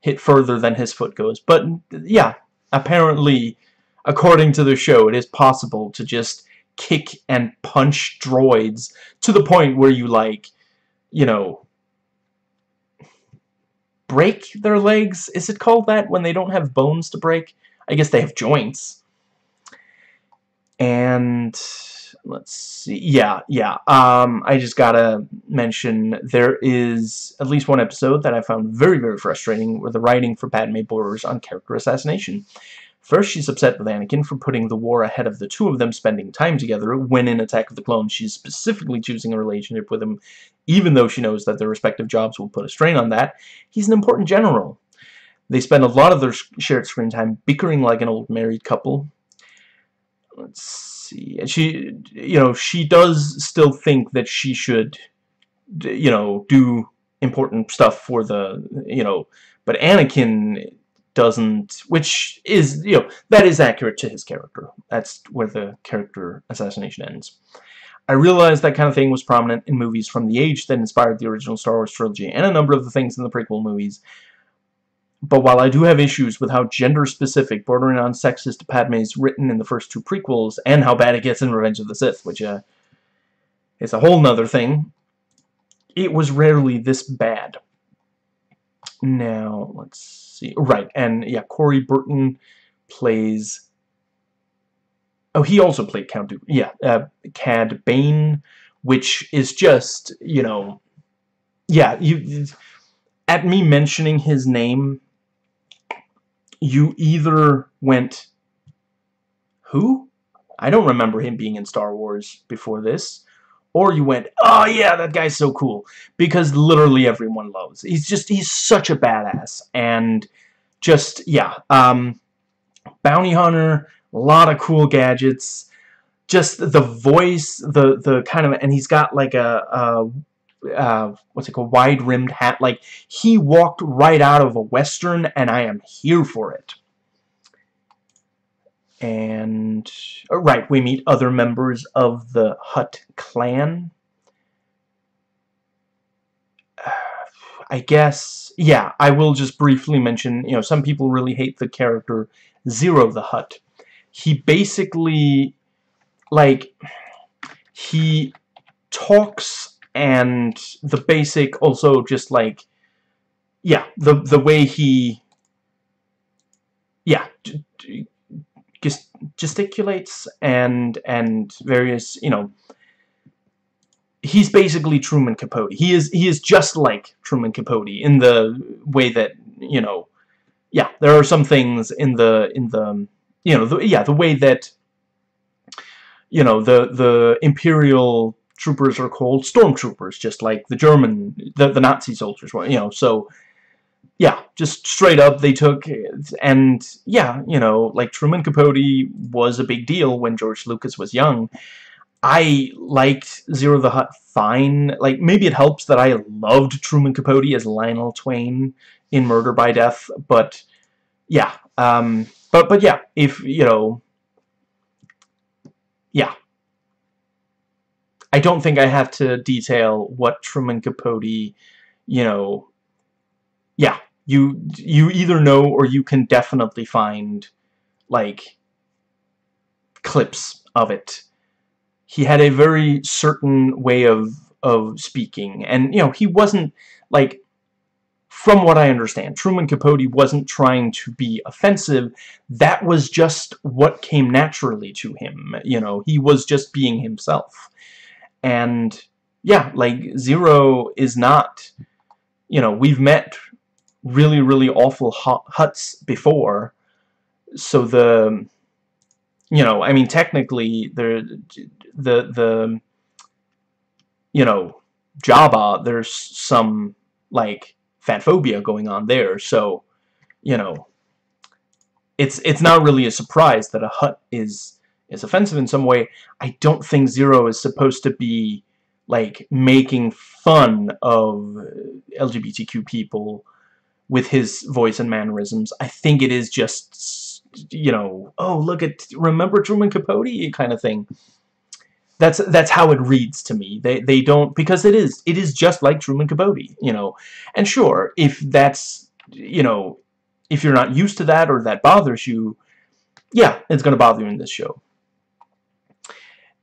A: hit further than his foot goes? But yeah apparently according to the show, it is possible to just kick and punch droids to the point where you, like, you know, break their legs? Is it called that when they don't have bones to break? I guess they have joints. And let's see. Yeah, yeah. Um, I just gotta mention there is at least one episode that I found very, very frustrating where the writing for Padme borders on character assassination. First, she's upset with Anakin for putting the war ahead of the two of them spending time together, when in Attack of the Clones she's specifically choosing a relationship with him, even though she knows that their respective jobs will put a strain on that. He's an important general. They spend a lot of their shared screen time bickering like an old married couple. Let's see. And she, you know, she does still think that she should, you know, do important stuff for the, you know, but Anakin doesn't, which is, you know, that is accurate to his character. That's where the character assassination ends. I realize that kind of thing was prominent in movies from the age that inspired the original Star Wars trilogy and a number of the things in the prequel movies. But while I do have issues with how gender-specific, bordering on sexist Padme is written in the first two prequels, and how bad it gets in Revenge of the Sith, which uh, is a whole nother thing, it was rarely this bad. Now, let's see. Right, and yeah, Corey Burton plays... Oh, he also played Count Dooku. Yeah, uh, Cad Bane, which is just, you know... Yeah, you... At me mentioning his name, you either went... Who? I don't remember him being in Star Wars before this or you went, oh yeah, that guy's so cool, because literally everyone loves. He's just, he's such a badass, and just, yeah, um, bounty hunter, a lot of cool gadgets, just the voice, the, the kind of, and he's got like a, a uh, what's it called, wide-rimmed hat, like, he walked right out of a western, and I am here for it and uh, right we meet other members of the Hutt clan. I guess yeah I will just briefly mention you know some people really hate the character Ziro the Hutt he basically like he talks and the basic also just like yeah the the way he yeah gesticulates and and various you know he's basically Truman Capote. He is he is just like Truman Capote in the way that you know yeah there are some things in the in the um, you know the, yeah the way that you know the the imperial troopers are called stormtroopers just like the German the, the Nazi soldiers were you know so yeah, just straight up they took, and yeah, you know, like Truman Capote was a big deal when George Lucas was young. I liked Ziro the Hutt fine. Like, maybe it helps that I loved Truman Capote as Lionel Twain in Murder by Death, but yeah, um, but, but yeah, if, you know, yeah. I don't think I have to detail what Truman Capote, you know, yeah, you you either know or you can definitely find like clips of it he had a very certain way of of speaking, and you know he wasn't like. From what I understand, Truman Capote wasn't trying to be offensive. That was just what came naturally to him. You know, he was just being himself. And yeah, like Ziro is not, you know, we've met really, really awful Hutts before. So the, you know, I mean, technically, the, the, the, you know, Jabba, there's some, like, fatphobia going on there. So, you know, it's it's not really a surprise that a Hutt is is offensive in some way. I don't think Ziro is supposed to be like making fun of LGBTQ people with his voice and mannerisms. I think it is just, you know, oh, look at, remember Truman Capote kind of thing. That's that's how it reads to me. They they don't because it is it is just like Truman Capote, you know. And sure, if that's you know, if you're not used to that or that bothers you, yeah, it's going to bother you in this show.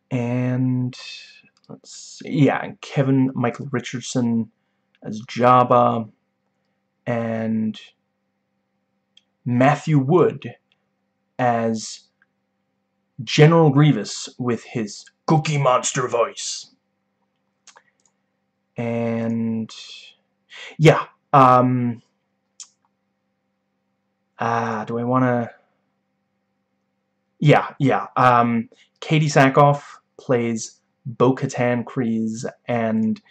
A: And let's see, yeah, Kevin Michael Richardson as Jabba and Matthew Wood as General Grievous with his Cookie Monster voice. And yeah, um ah, uh, do I want to Yeah, yeah. Um Katee Sackhoff plays Bo-Katan Kryze and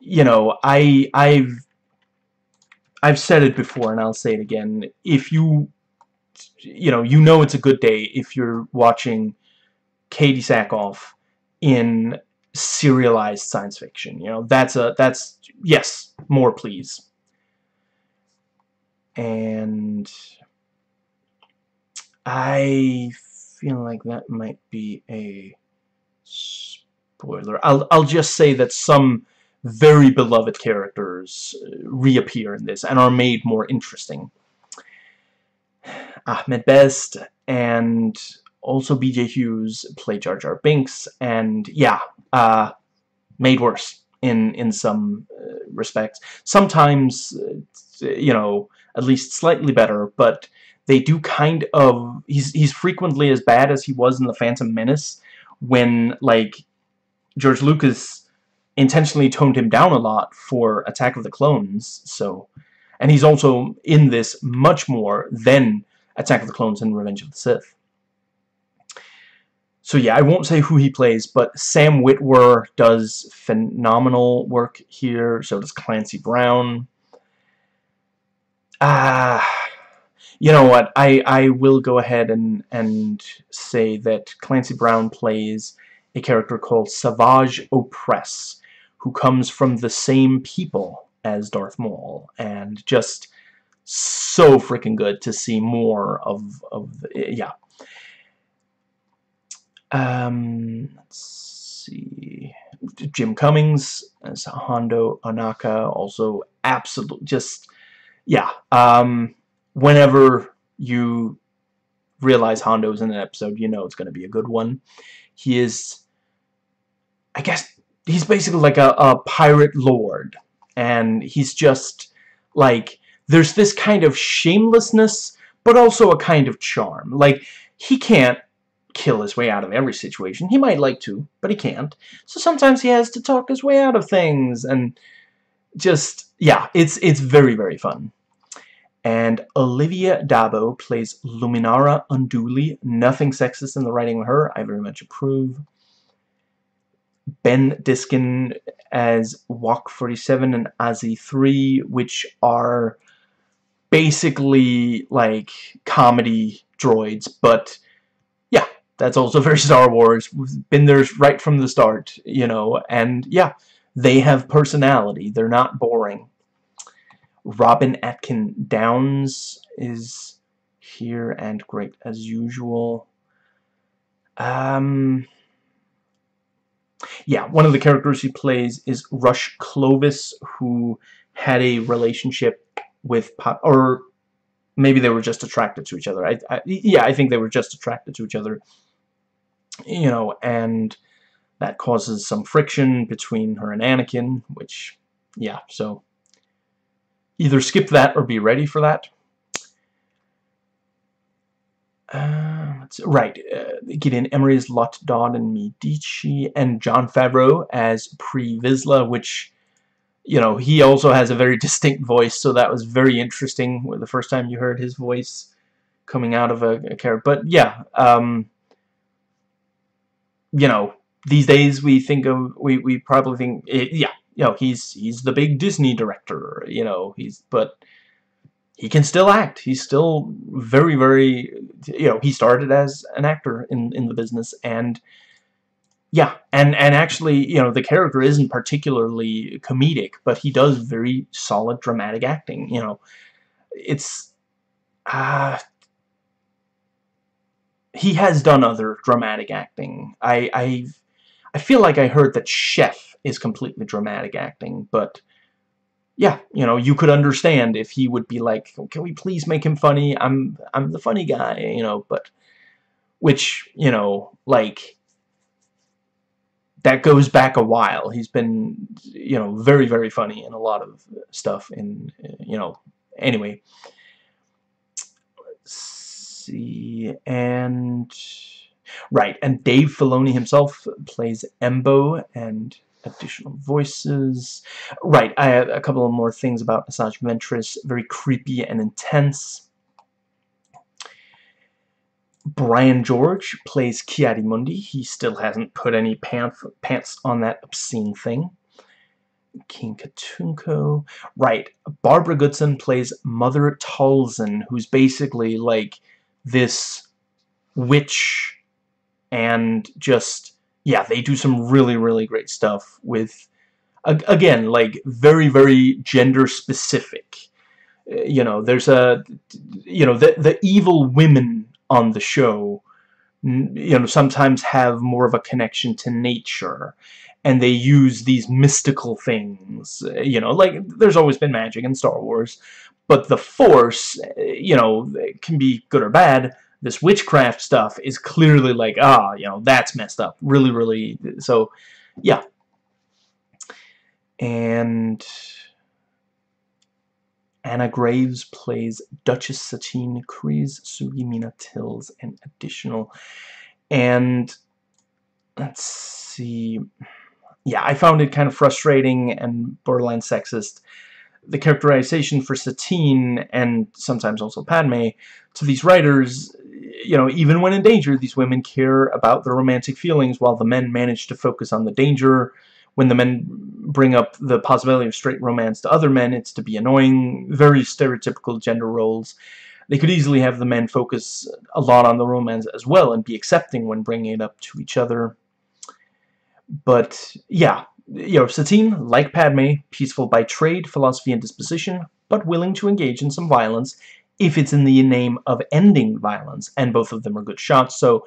A: you know, I I've I've said it before and I'll say it again. If you, you know, you know it's a good day if you're watching Katee Sackhoff in serialized science fiction. You know, that's a, that's, yes, more please. And I feel like that might be a spoiler. I'll, I'll just say that some very beloved characters uh, reappear in this and are made more interesting. Ahmed Best and also B.J. Hughes play Jar Jar Binks, and yeah, uh, made worse in in some uh, respects. Sometimes, uh, you know, at least slightly better, but they do kind of. He's he's frequently as bad as he was in the Phantom Menace, when like George Lucas intentionally toned him down a lot for Attack of the Clones, so... And he's also in this much more than Attack of the Clones and Revenge of the Sith. So yeah, I won't say who he plays, but Sam Witwer does phenomenal work here, so does Clancy Brown. Ah... You know what, I, I will go ahead and, and say that Clancy Brown plays a character called Savage Opress, who comes from the same people as Darth Maul, and just so freaking good to see more of, of yeah. Um, let's see. Jim Cummings as Hondo Ohnaka, also absolute, just, yeah. Um, whenever you realize Hondo's in an episode, you know it's going to be a good one. He is, I guess, he's basically like a, a pirate lord and he's just like there's this kind of shamelessness but also a kind of charm. Like he can't kill his way out of every situation. He might like to but he can't. So sometimes he has to talk his way out of things and just yeah it's it's very very fun. And Olivia d'Abo plays Luminara Unduli nothing sexist in the writing of her. I very much approve Ben Diskin as WAC-47 and Azi 3, which are basically like comedy droids, but yeah, that's also very Star Wars. We've been there right from the start, you know, and yeah, they have personality. They're not boring. Robin Atkin Downs is here and great as usual. Um, yeah, one of the characters he plays is Rush Clovis, who had a relationship with Pop, or maybe they were just attracted to each other. I, I, yeah, I think they were just attracted to each other. You know, and that causes some friction between her and Anakin, which, yeah, so either skip that or be ready for that. Uh, right, uh, Gideon Emery as Lott Dod and Medici, and Jon Favreau as Pre Vizsla, which, you know, he also has a very distinct voice, so that was very interesting the first time you heard his voice coming out of a, a character. But yeah, um, you know, these days we think of we we probably think it, yeah, you know, he's he's the big Disney director, you know, he's but he can still act. He's still very very you know, he started as an actor in in the business and yeah, and and actually, you know, the character isn't particularly comedic, but he does very solid dramatic acting, you know. It's uh he has done other dramatic acting. I I I feel like I heard that Chef is completely dramatic acting, but yeah, you know, you could understand if he would be like, oh, "Can we please make him funny? I'm I'm the funny guy," you know, but which, you know, like that goes back a while. He's been, you know, very very funny in a lot of stuff in you know, anyway see, and right, and Dave Filoni himself plays Embo and additional voices. Right, I have a couple of more things about Asajj Ventress. Very creepy and intense. Brian George plays Ki-Adi-Mundi. He still hasn't put any pants on that obscene thing. King Katuunko. Right, Barbara Goodson plays Mother Talzin, who's basically like this witch and just yeah they do some really really great stuff with again like very very gender specific uh, you know there's a you know the the evil women on the show you know sometimes have more of a connection to nature and they use these mystical things uh, you know like there's always been magic in Star Wars but the Force, uh, you know, can be good or bad. This witchcraft stuff is clearly like, ah, you know, that's messed up. Really, really. So, yeah. And Anna Graves plays Duchess Satine Kryze, Sugi Mina Tills, and additional. And let's see. Yeah, I found it kind of frustrating and borderline sexist the characterization for Satine and sometimes also Padme to these writers, you know, even when in danger, these women care about their romantic feelings while the men manage to focus on the danger. When the men bring up the possibility of straight romance to other men, it's to be annoying, very stereotypical gender roles. They could easily have the men focus a lot on the romance as well and be accepting when bringing it up to each other. But, yeah, you know, Satine, like Padme, peaceful by trade, philosophy, and disposition, but willing to engage in some violence if it's in the name of ending violence, and both of them are good shots, so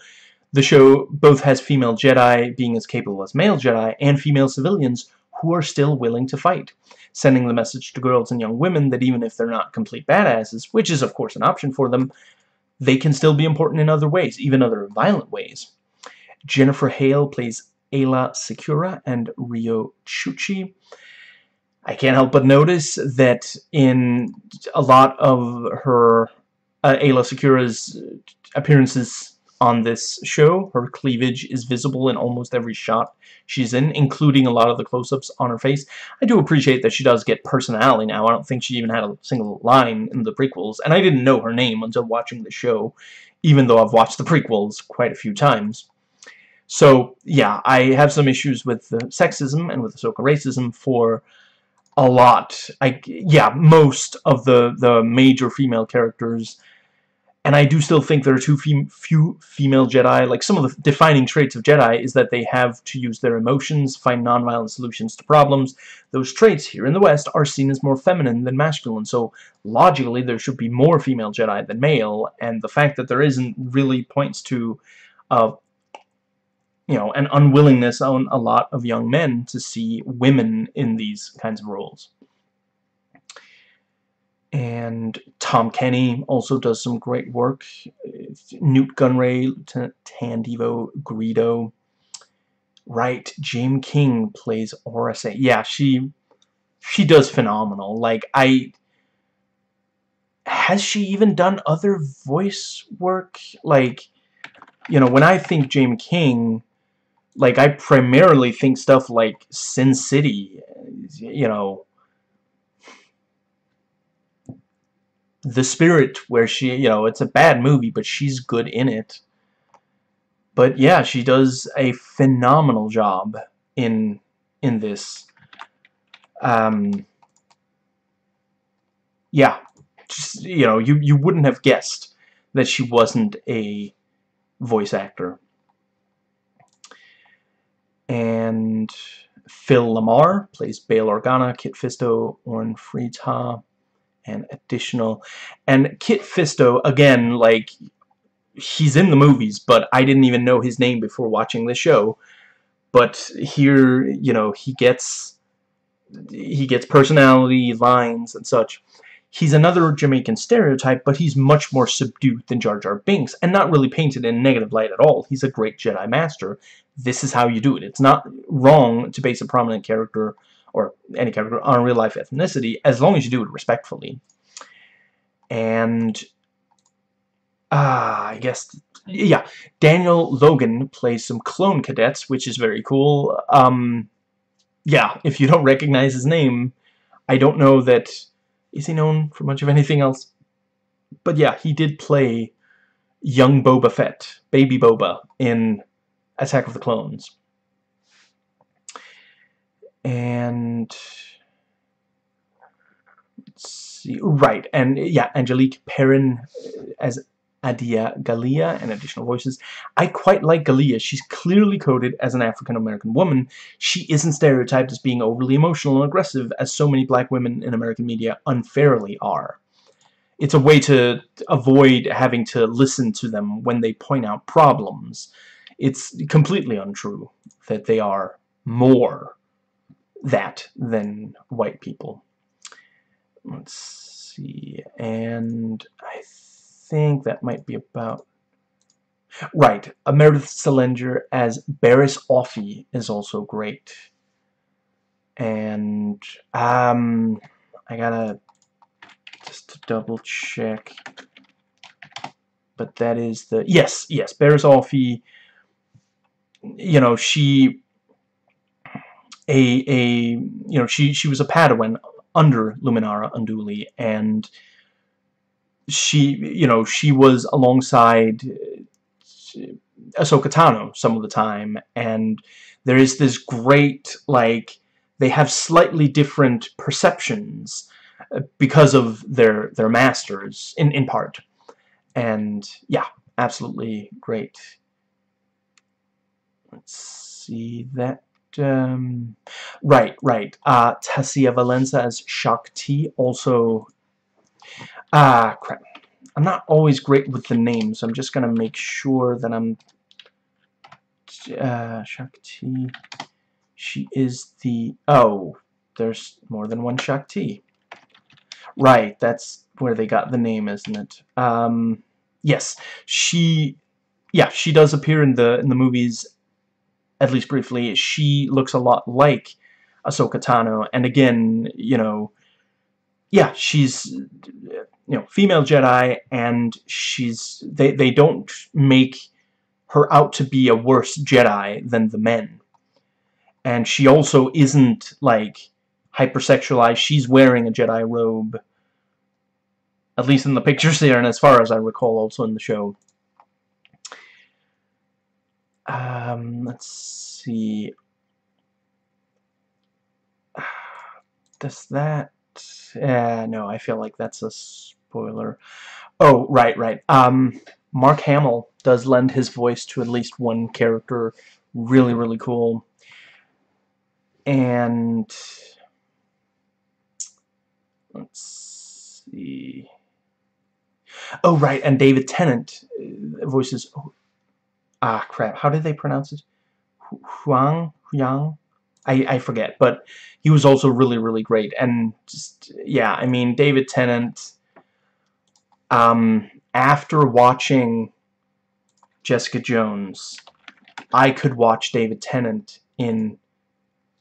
A: the show both has female Jedi being as capable as male Jedi, and female civilians who are still willing to fight, sending the message to girls and young women that even if they're not complete badasses, which is of course an option for them, they can still be important in other ways, even other violent ways. Jennifer Hale plays Aayla Secura and Riyo Chuchi. I can't help but notice that in a lot of her uh, Aayla Secura's appearances on this show, her cleavage is visible in almost every shot she's in, including a lot of the close-ups on her face. I do appreciate that she does get personality now. I don't think she even had a single line in the prequels, and I didn't know her name until watching the show, even though I've watched the prequels quite a few times. So, yeah, I have some issues with the sexism and with Ahsoka racism for a lot. I, yeah, most of the, the major female characters. And I do still think there are too fem few female Jedi. Like, some of the defining traits of Jedi is that they have to use their emotions, find nonviolent solutions to problems. Those traits, here in the West, are seen as more feminine than masculine. So, logically, there should be more female Jedi than male. And the fact that there isn't really points to uh, you know, an unwillingness on a lot of young men to see women in these kinds of roles. And Tom Kenny also does some great work. Nute Gunray, Lieutenant Tan Divo Greedo. right, Jaime King plays Orisa. Yeah, she she does phenomenal. Like I has she even done other voice work? Like, you know, when I think Jaime King, like I primarily think stuff like Sin City, you know, The Spirit, where she, you know, it's a bad movie, but she's good in it. But yeah, she does a phenomenal job in in this. Um, yeah, just, you know, you you wouldn't have guessed that she wasn't a voice actor. And Phil LaMarr plays Bail Organa, Kit Fisto, Orn Free Taa, and additional. And Kit Fisto, again, like, he's in the movies, but I didn't even know his name before watching the show. But here, you know, he gets he gets personality, lines, and such. He's another Jamaican stereotype, but he's much more subdued than Jar Jar Binks, and not really painted in a negative light at all. He's a great Jedi Master. This is how you do it. It's not wrong to base a prominent character, or any character, on real-life ethnicity, as long as you do it respectfully. And Ah, uh, I guess, yeah, Daniel Logan plays some clone cadets, which is very cool. Um, yeah, if you don't recognize his name, I don't know that, is he known for much of anything else? But yeah, he did play young Boba Fett, baby Boba, in Attack of the Clones. And, let's see, right, and yeah, Angelique Perrin as Adi Gallia and additional voices. I quite like Gallia. She's clearly coded as an African-American woman. She isn't stereotyped as being overly emotional and aggressive as so many black women in American media unfairly are. It's a way to avoid having to listen to them when they point out problems. It's completely untrue that they are more that than white people. Let's see, and I think that might be about... Right, a Meredith Salenger as Barriss Offee is also great. And, um, I gotta just double check. But that is the, yes, yes, Barriss Offee, you know, she, a, a, you know, she, she was a Padawan under Luminara Unduli, and she, you know, she was alongside uh, Ahsoka Tano some of the time, and there is this great, like, they have slightly different perceptions uh, because of their their masters, in, in part. And, yeah, absolutely great. Let's see, that um, right, right. Uh, Tassia Valenza as Shaak Ti, also Ah, crap. I'm not always great with the names. I'm just going to make sure that I'm... Uh, Shaak Ti. She is the... Oh, there's more than one Shaak Ti. Right, that's where they got the name, isn't it? Um, yes, she... Yeah, she does appear in the in the movies, at least briefly. She looks a lot like Ahsoka Tano, and again, you know, yeah, she's you know, female Jedi, and she's they they don't make her out to be a worse Jedi than the men. And she also isn't like hypersexualized. She's wearing a Jedi robe. At least in the pictures there, and as far as I recall, also in the show. Um, let's see. Does that... Uh, no, I feel like that's a spoiler. Oh, right, right. Um, Mark Hamill does lend his voice to at least one character. Really, really cool. And let's see. Oh, right, and David Tennant uh, voices. Ah, crap. How did they pronounce it? Huang, Huang. I I forget, but he was also really, really great. And just yeah, I mean, David Tennant um, after watching Jessica Jones, I could watch David Tennant in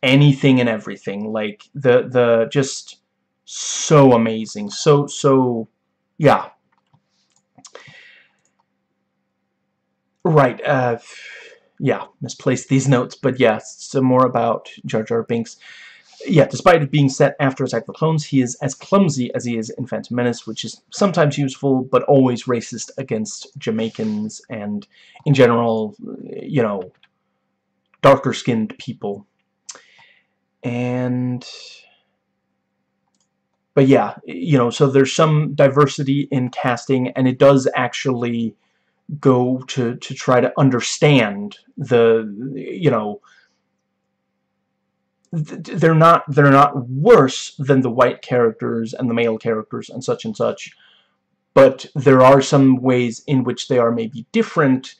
A: anything and everything. Like, the, the, just so amazing. So, so, yeah. Right, uh, yeah, misplaced these notes, but yeah, some more about Jar Jar Binks. Yeah, despite it being set after Attack of the Clones, he is as clumsy as he is in Phantom Menace, which is sometimes useful, but always racist against Jamaicans and, in general, you know, darker-skinned people. And... But yeah, you know, so there's some diversity in casting, and it does actually go to to try to understand the you know they're not they're not worse than the white characters and the male characters and such and such but there are some ways in which they are maybe different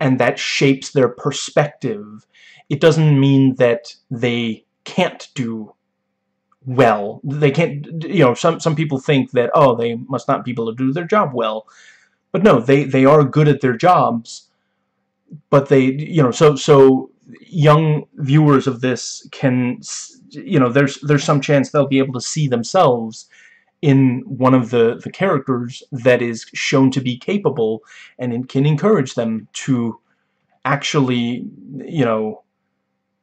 A: and that shapes their perspective. It doesn't mean that they can't do well. They can't you know some some people think that oh they must not be able to do their job well but no, they, they are good at their jobs, but they, you know, so, so young viewers of this can, you know, there's, there's some chance they'll be able to see themselves in one of the, the characters that is shown to be capable and it can encourage them to actually, you know,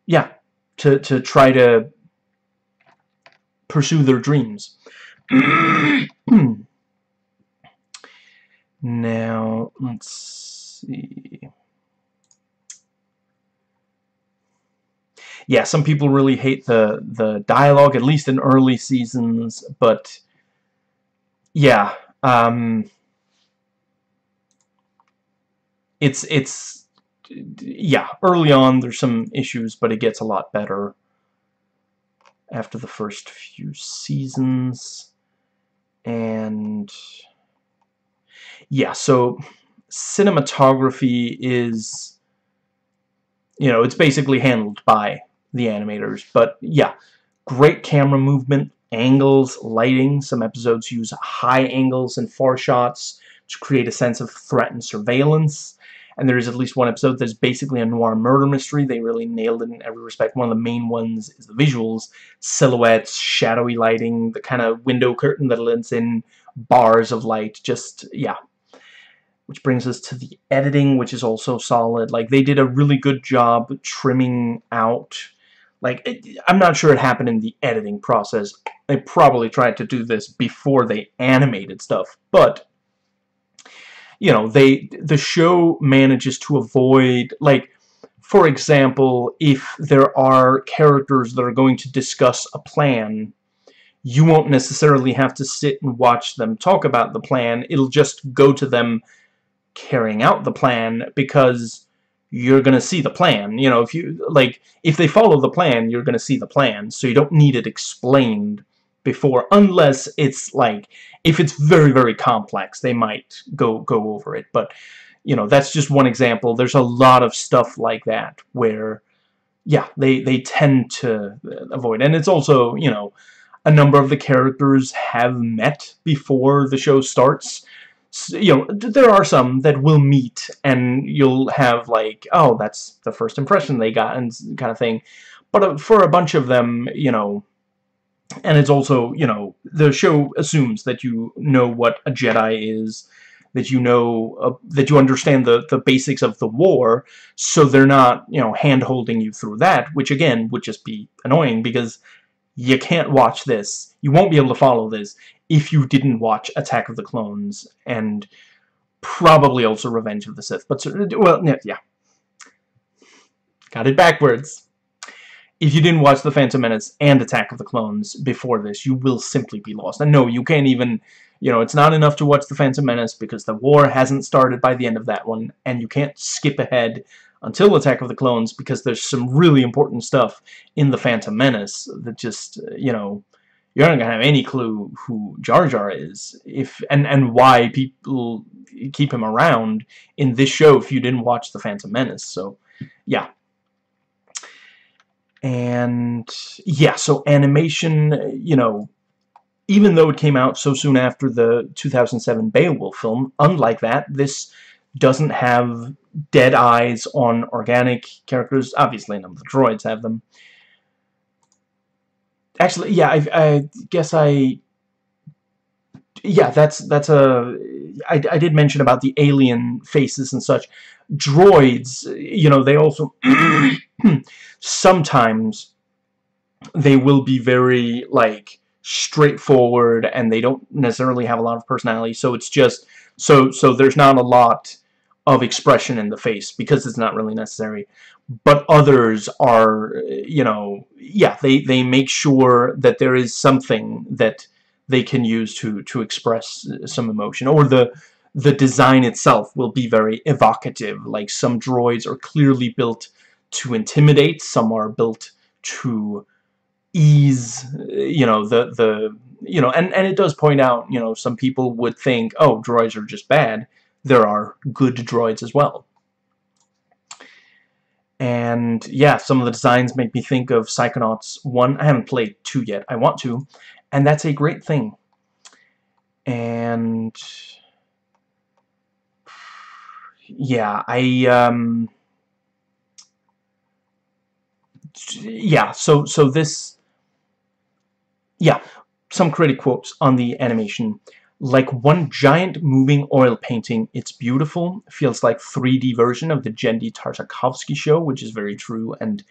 A: yeah, to, to try to pursue their dreams. Now, let's see. Yeah, some people really hate the, the dialogue, at least in early seasons, but yeah, um, it's, it's, yeah, early on there's some issues, but it gets a lot better after the first few seasons, and yeah, so cinematography is, you know, it's basically handled by the animators. But yeah, great camera movement, angles, lighting. Some episodes use high angles and far shots to create a sense of threat and surveillance. And there is at least one episode that's basically a noir murder mystery. They really nailed it in every respect. One of the main ones is the visuals. Silhouettes, shadowy lighting, the kind of window curtain that lets in bars of light. Just, yeah, which brings us to the editing, which is also solid. Like, they did a really good job trimming out... Like, it, I'm not sure it happened in the editing process. They probably tried to do this before they animated stuff. But, you know, they the show manages to avoid... Like, for example, if there are characters that are going to discuss a plan you won't necessarily have to sit and watch them talk about the plan. It'll just go to them carrying out the plan because you're going to see the plan. You know, if you, like, if they follow the plan, you're going to see the plan. So you don't need it explained before, unless it's, like, if it's very, very complex, they might go, go over it. But, you know, that's just one example. There's a lot of stuff like that where, yeah, they, they tend to avoid. And it's also, you know, a number of the characters have met before the show starts you know, there are some that will meet and you'll have like, oh, that's the first impression they got and kind of thing. But uh, for a bunch of them, you know, and it's also, you know, the show assumes that you know what a Jedi is, that you know, uh, that you understand the, the basics of the war, so they're not, you know, hand-holding you through that, which again would just be annoying because you can't watch this. You won't be able to follow this if you didn't watch Attack of the Clones and probably also Revenge of the Sith. But, well, yeah. Got it backwards. If you didn't watch The Phantom Menace and Attack of the Clones before this, you will simply be lost. And no, you can't even, you know, it's not enough to watch The Phantom Menace because the war hasn't started by the end of that one, and you can't skip ahead until Attack of the Clones because there's some really important stuff in The Phantom Menace that just, you know, you're not gonna have any clue who Jar Jar is if and and why people keep him around in this show if you didn't watch the Phantom Menace. So, yeah. And yeah, so animation, you know, even though it came out so soon after the 2007 Beowulf film, unlike that, this doesn't have dead eyes on organic characters. Obviously, none of the droids have them. Actually, yeah, I, I guess I... Yeah, that's that's a... I, I did mention about the alien faces and such. Droids, you know, they also... sometimes they will be very, like, straightforward and they don't necessarily have a lot of personality, so it's just... So, so there's not a lot of expression in the face because it's not really necessary. But others are, you know, yeah, they, they make sure that there is something that they can use to, to express some emotion. Or the, the design itself will be very evocative. Like some droids are clearly built to intimidate, some are built to ease, you know, the, the you know, and, and it does point out, you know, some people would think, oh, droids are just bad there are good droids as well. And yeah, some of the designs make me think of Psychonauts 1. I haven't played 2 yet. I want to. And that's a great thing. And yeah, I um yeah, so so this yeah, some critic quotes on the animation. Like one giant moving oil painting, it's beautiful. Feels like 3D version of the Genndy Tartakovsky show, which is very true and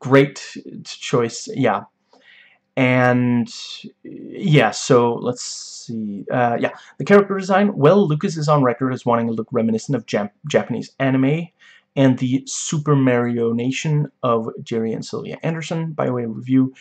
A: great choice. Yeah. And yeah, so let's see. Uh, yeah, the character design. Well, Lucas is on record as wanting a look reminiscent of Jap Japanese anime and the Supermarionation of Jerry and Sylvia Anderson. By way of review,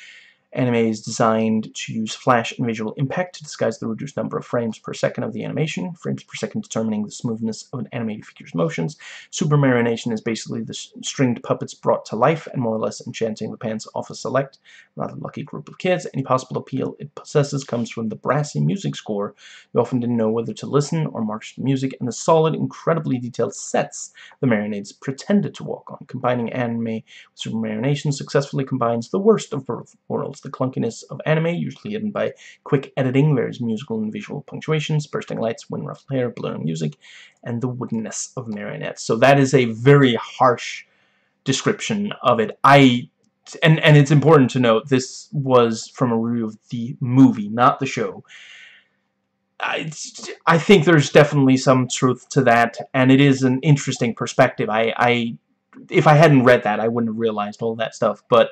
A: Anime is designed to use flash and visual impact to disguise the reduced number of frames per second of the animation, frames per second determining the smoothness of an animated figure's motions. Supermarionation is basically the stringed puppets brought to life and more or less enchanting the pants off a select, rather lucky group of kids. Any possible appeal it possesses comes from the brassy music score. You often didn't know whether to listen or march to the music, and the solid, incredibly detailed sets the Marionades pretended to walk on. Combining anime with Supermarionation successfully combines the worst of both worlds the clunkiness of anime, usually hidden by quick editing, various musical and visual punctuations, bursting lights, wind ruffled hair, blurring music, and the woodenness of marionettes. So that is a very harsh description of it. I and and it's important to note this was from a review of the movie, not the show. I, I think there's definitely some truth to that, and it is an interesting perspective. I, I if I hadn't read that, I wouldn't have realized all that stuff. But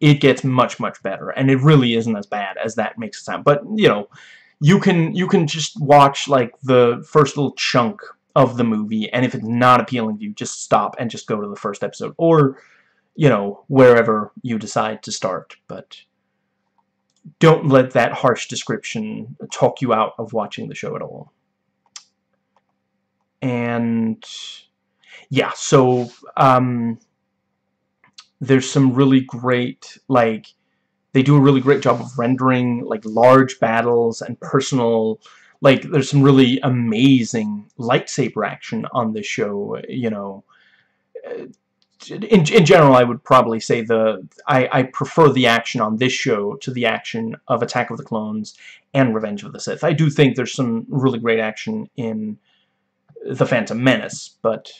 A: it gets much, much better. And it really isn't as bad as that makes it sound. But, you know, you can you can just watch, like, the first little chunk of the movie, and if it's not appealing to you, just stop and just go to the first episode. Or, you know, wherever you decide to start. But don't let that harsh description talk you out of watching the show at all. And, yeah, so, um there's some really great, like, they do a really great job of rendering, like, large battles and personal, like, there's some really amazing lightsaber action on this show, you know. In, in general, I would probably say the I, I prefer the action on this show to the action of Attack of the Clones and Revenge of the Sith. I do think there's some really great action in The Phantom Menace, but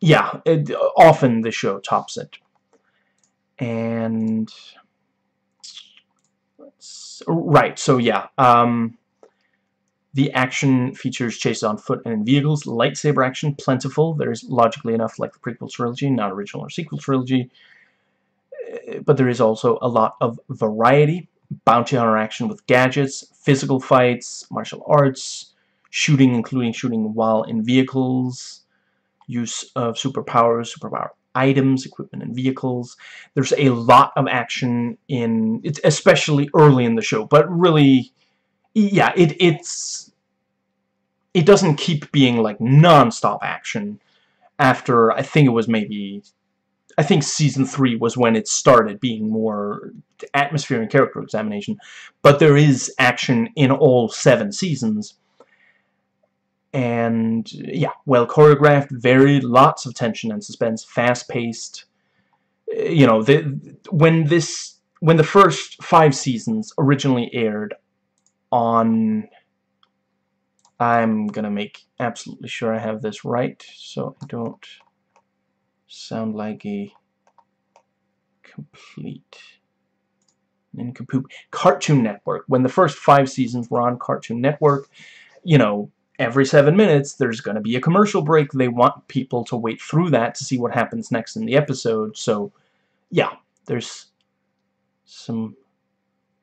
A: yeah, it, often the show tops it. And right, so yeah, um, the action features chases on foot and in vehicles, lightsaber action plentiful. There's logically enough like the prequel trilogy, not original or sequel trilogy, eh, but there is also a lot of variety. Bounty hunter action with gadgets, physical fights, martial arts, shooting including shooting while in vehicles, use of superpowers, superpower items, equipment, and vehicles. There's a lot of action in, it's especially early in the show, but really, yeah, it it's it doesn't keep being like non-stop action after I think it was maybe I think season 3 was when it started being more atmosphere and character examination but there is action in all seven seasons and yeah, well choreographed, very lots of tension and suspense, fast-paced. Uh, you know, the, when this when the first five seasons originally aired on I'm gonna make absolutely sure I have this right so I don't sound like a complete nincompoop. Cartoon Network. When the first five seasons were on Cartoon Network, you know, every seven minutes there's going to be a commercial break. They want people to wait through that to see what happens next in the episode. So, yeah, there's some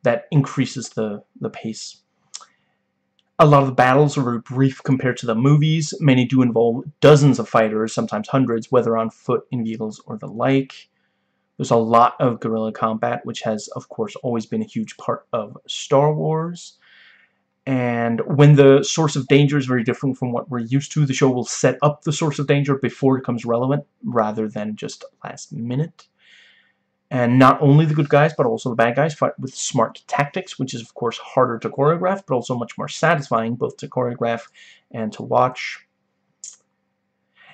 A: that increases the the pace. A lot of the battles are very brief compared to the movies. Many do involve dozens of fighters, sometimes hundreds, whether on foot, in vehicles, or the like. There's a lot of guerrilla combat, which has, of course, always been a huge part of Star Wars. And when the source of danger is very different from what we're used to, the show will set up the source of danger before it becomes relevant, rather than just last minute. And not only the good guys, but also the bad guys fight with smart tactics, which is, of course, harder to choreograph, but also much more satisfying, both to choreograph and to watch.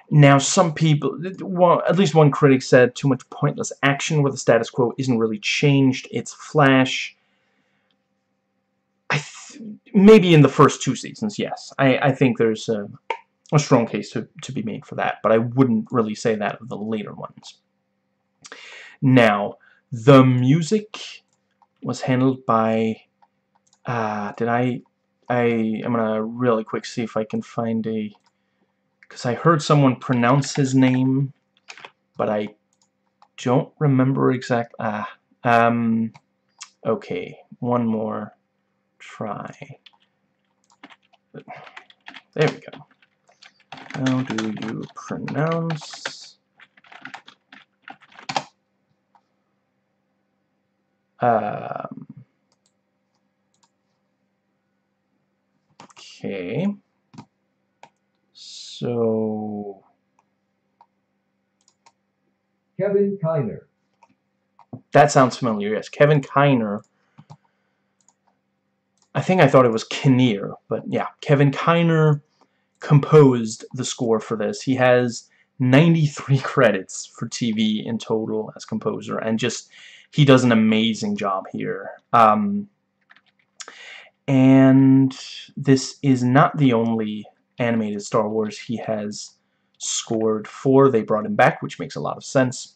A: Now, some people, well, at least one critic said, too much pointless action where the status quo isn't really changed. It's Flash. Maybe in the first two seasons, yes. I, I think there's a, a strong case to, to be made for that, but I wouldn't really say that of the later ones. Now, the music was handled by, uh, did I, I, I'm gonna really quick see if I can find a, because I heard someone pronounce his name, but I don't remember exactly, ah, um, okay, one more try. There we go. How do you pronounce Um, okay. So.
B: Kevin Kiner.
A: That sounds familiar, yes. Kevin Kiner. I think I thought it was Kinnear, but yeah. Kevin Kiner composed the score for this. He has 93 credits for TV in total as composer, and just he does an amazing job here. Um, and this is not the only animated Star Wars he has scored for. They brought him back, which makes a lot of sense.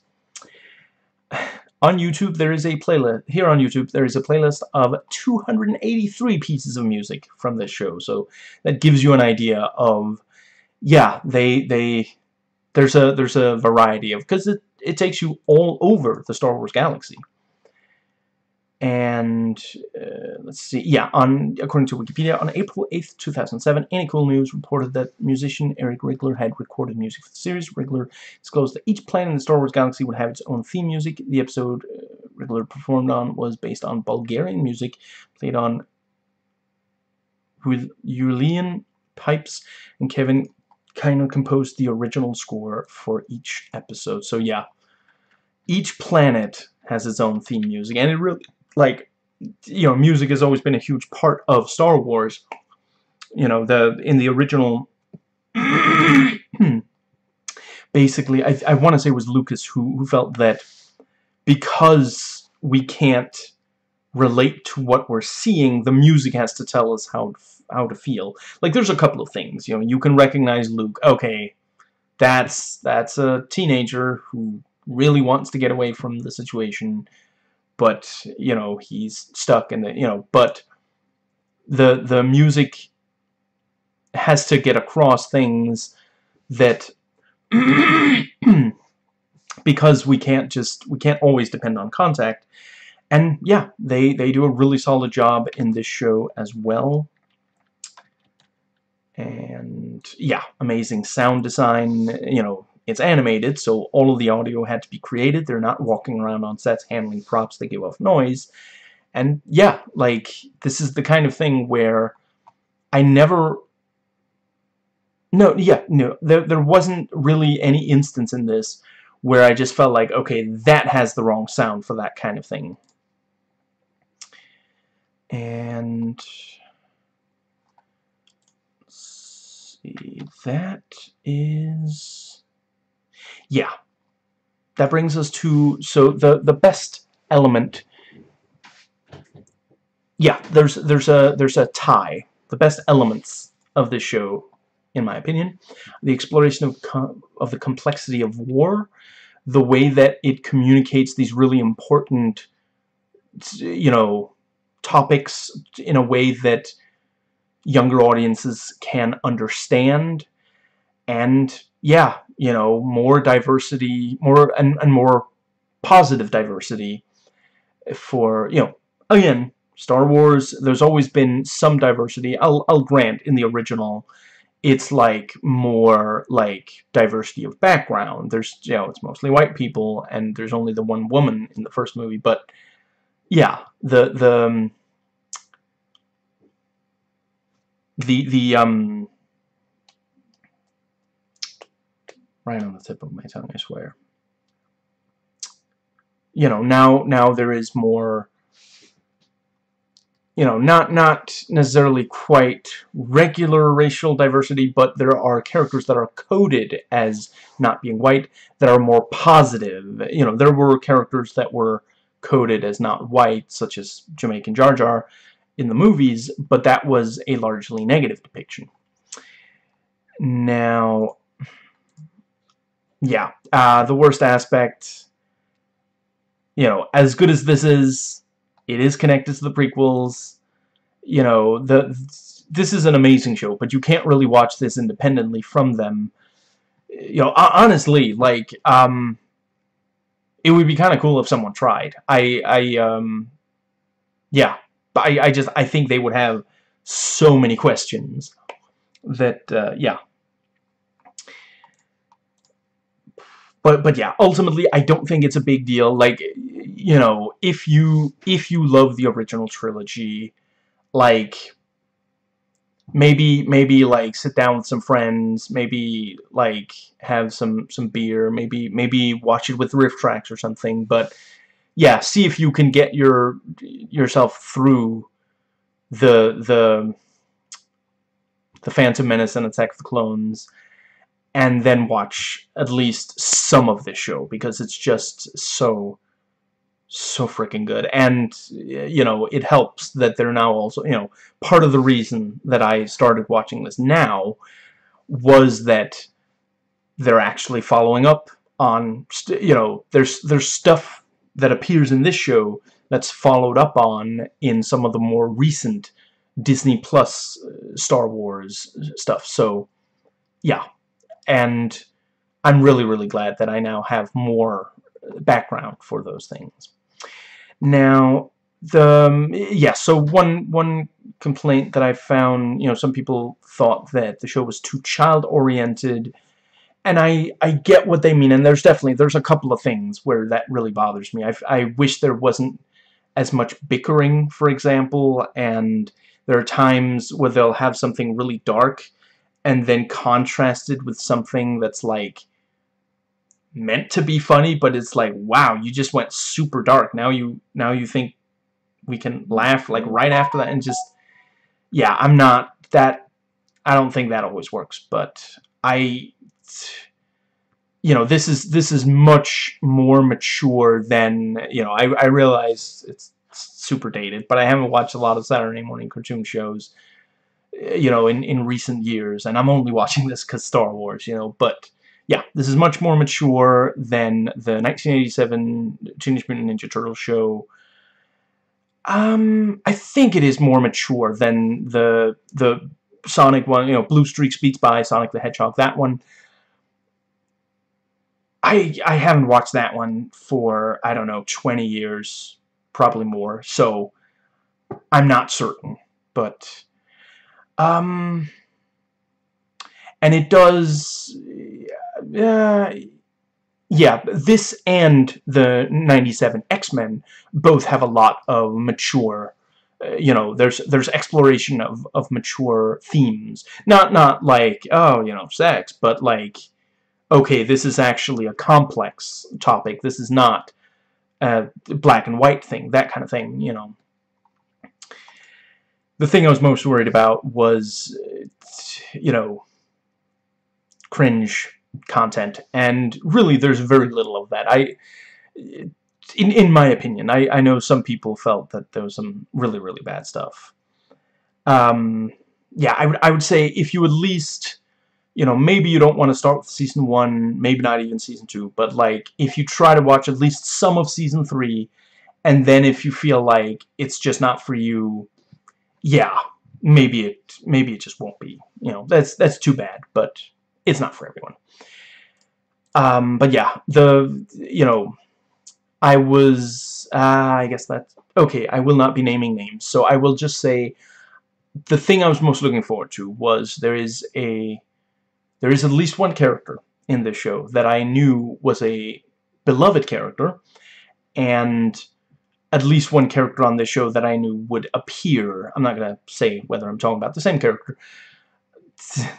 A: On YouTube, there is a playlist. Here on YouTube, there is a playlist of 283 pieces of music from this show. So that gives you an idea of, yeah, they they there's a there's a variety of because it it takes you all over the Star Wars galaxy. And uh, let's see, yeah, on according to Wikipedia, on April 8th, 2007, Ain't It Cool News reported that musician Eric Rigler had recorded music for the series. Rigler disclosed that each planet in the Star Wars galaxy would have its own theme music. The episode uh, Rigler performed on was based on Bulgarian music played on Uilleann pipes, and Kevin Kiner composed the original score for each episode. So yeah, each planet has its own theme music, and it really like you know music has always been a huge part of Star Wars. You know the in the original basically I, I want to say it was Lucas who, who felt that because we can't relate to what we're seeing the music has to tell us how how to feel. Like there's a couple of things you know you can recognize Luke okay that's that's a teenager who really wants to get away from the situation but you know he's stuck in the you know but the the music has to get across things that because we can't just we can't always depend on contact. And yeah they they do a really solid job in this show as well. And yeah amazing sound design you know it's animated, so all of the audio had to be created. They're not walking around on sets handling props that give off noise. And yeah, like, this is the kind of thing where I never... No, yeah, no, there, there wasn't really any instance in this where I just felt like, okay, that has the wrong sound for that kind of thing. And... see, that is yeah, that brings us to so the the best element. Yeah, there's there's a there's a tie. The best elements of this show, in my opinion. The exploration of, of the complexity of war, the way that it communicates these really important, you know, topics in a way that younger audiences can understand, and yeah, you know, more diversity, more and, and more positive diversity for, you know, again, Star Wars, there's always been some diversity. I'll, I'll grant in the original, it's like more like diversity of background. There's, you know, it's mostly white people, and there's only the one woman in the first movie. But yeah, the the um, the the um right on the tip of my tongue, I swear. You know, now now there is more you know, not not necessarily quite regular racial diversity, but there are characters that are coded as not being white that are more positive. You know, there were characters that were coded as not white, such as Jamaican Jar Jar in the movies, but that was a largely negative depiction. Now, yeah, uh, the worst aspect, you know, as good as this is, it is connected to the prequels. You know, the this is an amazing show, but you can't really watch this independently from them. You know, honestly, like, um, it would be kind of cool if someone tried. I, I, um, yeah, I, I just, I think they would have so many questions that, uh, yeah. But, but yeah, ultimately, I don't think it's a big deal. Like, you know, if you if you love the original trilogy, like maybe maybe like sit down with some friends, maybe like have some some beer, maybe maybe watch it with riff tracks or something. But yeah, see if you can get your yourself through the the the Phantom Menace and Attack of the Clones and then watch at least some of this show because it's just so so freaking good. And you know it helps that they're now also you know part of the reason that I started watching this now was that they're actually following up on you know there's there's stuff that appears in this show that's followed up on in some of the more recent Disney Plus uh, Star Wars stuff. So yeah and I'm really really glad that I now have more background for those things now, the um, yeah, so one one complaint that I found, you know, some people thought that the show was too child-oriented, and I I get what they mean, and there's definitely there's a couple of things where that really bothers me. I I wish there wasn't as much bickering, for example, and there are times where they'll have something really dark and then contrasted with something that's like meant to be funny, but it's like, wow, you just went super dark. Now you now you think we can laugh like right after that and just yeah, I'm not that I don't think that always works, but I you know, this is this is much more mature than, you know, I I realize it's super dated, but I haven't watched a lot of Saturday morning cartoon shows you know, in, in recent years, and I'm only watching this because Star Wars, you know, but yeah, this is much more mature than the 1987 Teenage Mutant Ninja Turtles show. Um, I think it is more mature than the the Sonic one, you know, Blue Streak Beats by Sonic the Hedgehog. That one, I I haven't watched that one for I don't know 20 years, probably more. So I'm not certain, but um, and it does uh, yeah, this and the 97 X-Men both have a lot of mature, uh, you know, there's there's exploration of, of mature themes. Not, not like, oh, you know, sex, but like, okay, this is actually a complex topic. This is not a black and white thing, that kind of thing, you know. The thing I was most worried about was, you know, cringe content, and really there's very little of that. I, in, in my opinion, I, I know some people felt that there was some really, really bad stuff. Um, yeah, I would I would say if you at least you know, maybe you don't want to start with season one, maybe not even season two, but like if you try to watch at least some of season three, and then if you feel like it's just not for you, yeah, maybe it maybe it just won't be. You know, that's that's too bad, but it's not for everyone. Um, but yeah, the you know, I was uh, I guess that's okay. I will not be naming names, so I will just say the thing I was most looking forward to was there is a there is at least one character in this show that I knew was a beloved character, and at least one character on this show that I knew would appear. I'm not going to say whether I'm talking about the same character.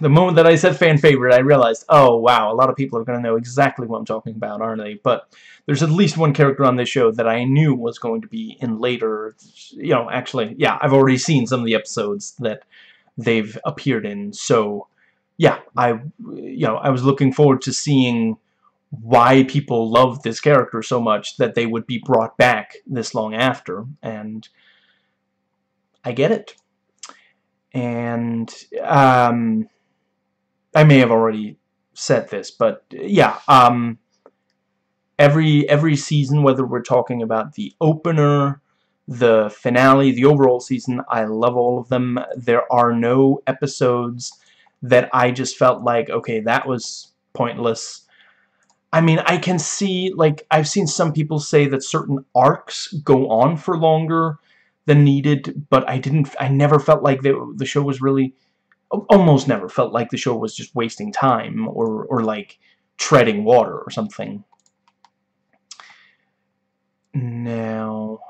A: The moment that I said fan favorite, I realized, oh wow, a lot of people are going to know exactly what I'm talking about, aren't they? But there's at least one character on this show that I knew was going to be in later, you know, actually, yeah, I've already seen some of the episodes that they've appeared in, so yeah, I, you know, I was looking forward to seeing why people love this character so much that they would be brought back this long after, and I get it. And um, I may have already said this, but yeah, um, every every season, whether we're talking about the opener, the finale, the overall season, I love all of them. There are no episodes that I just felt like, okay, that was pointless I mean, I can see, like, I've seen some people say that certain arcs go on for longer than needed, but I didn't, I never felt like the, the show was really, almost never felt like the show was just wasting time or, or like, treading water or something. Now,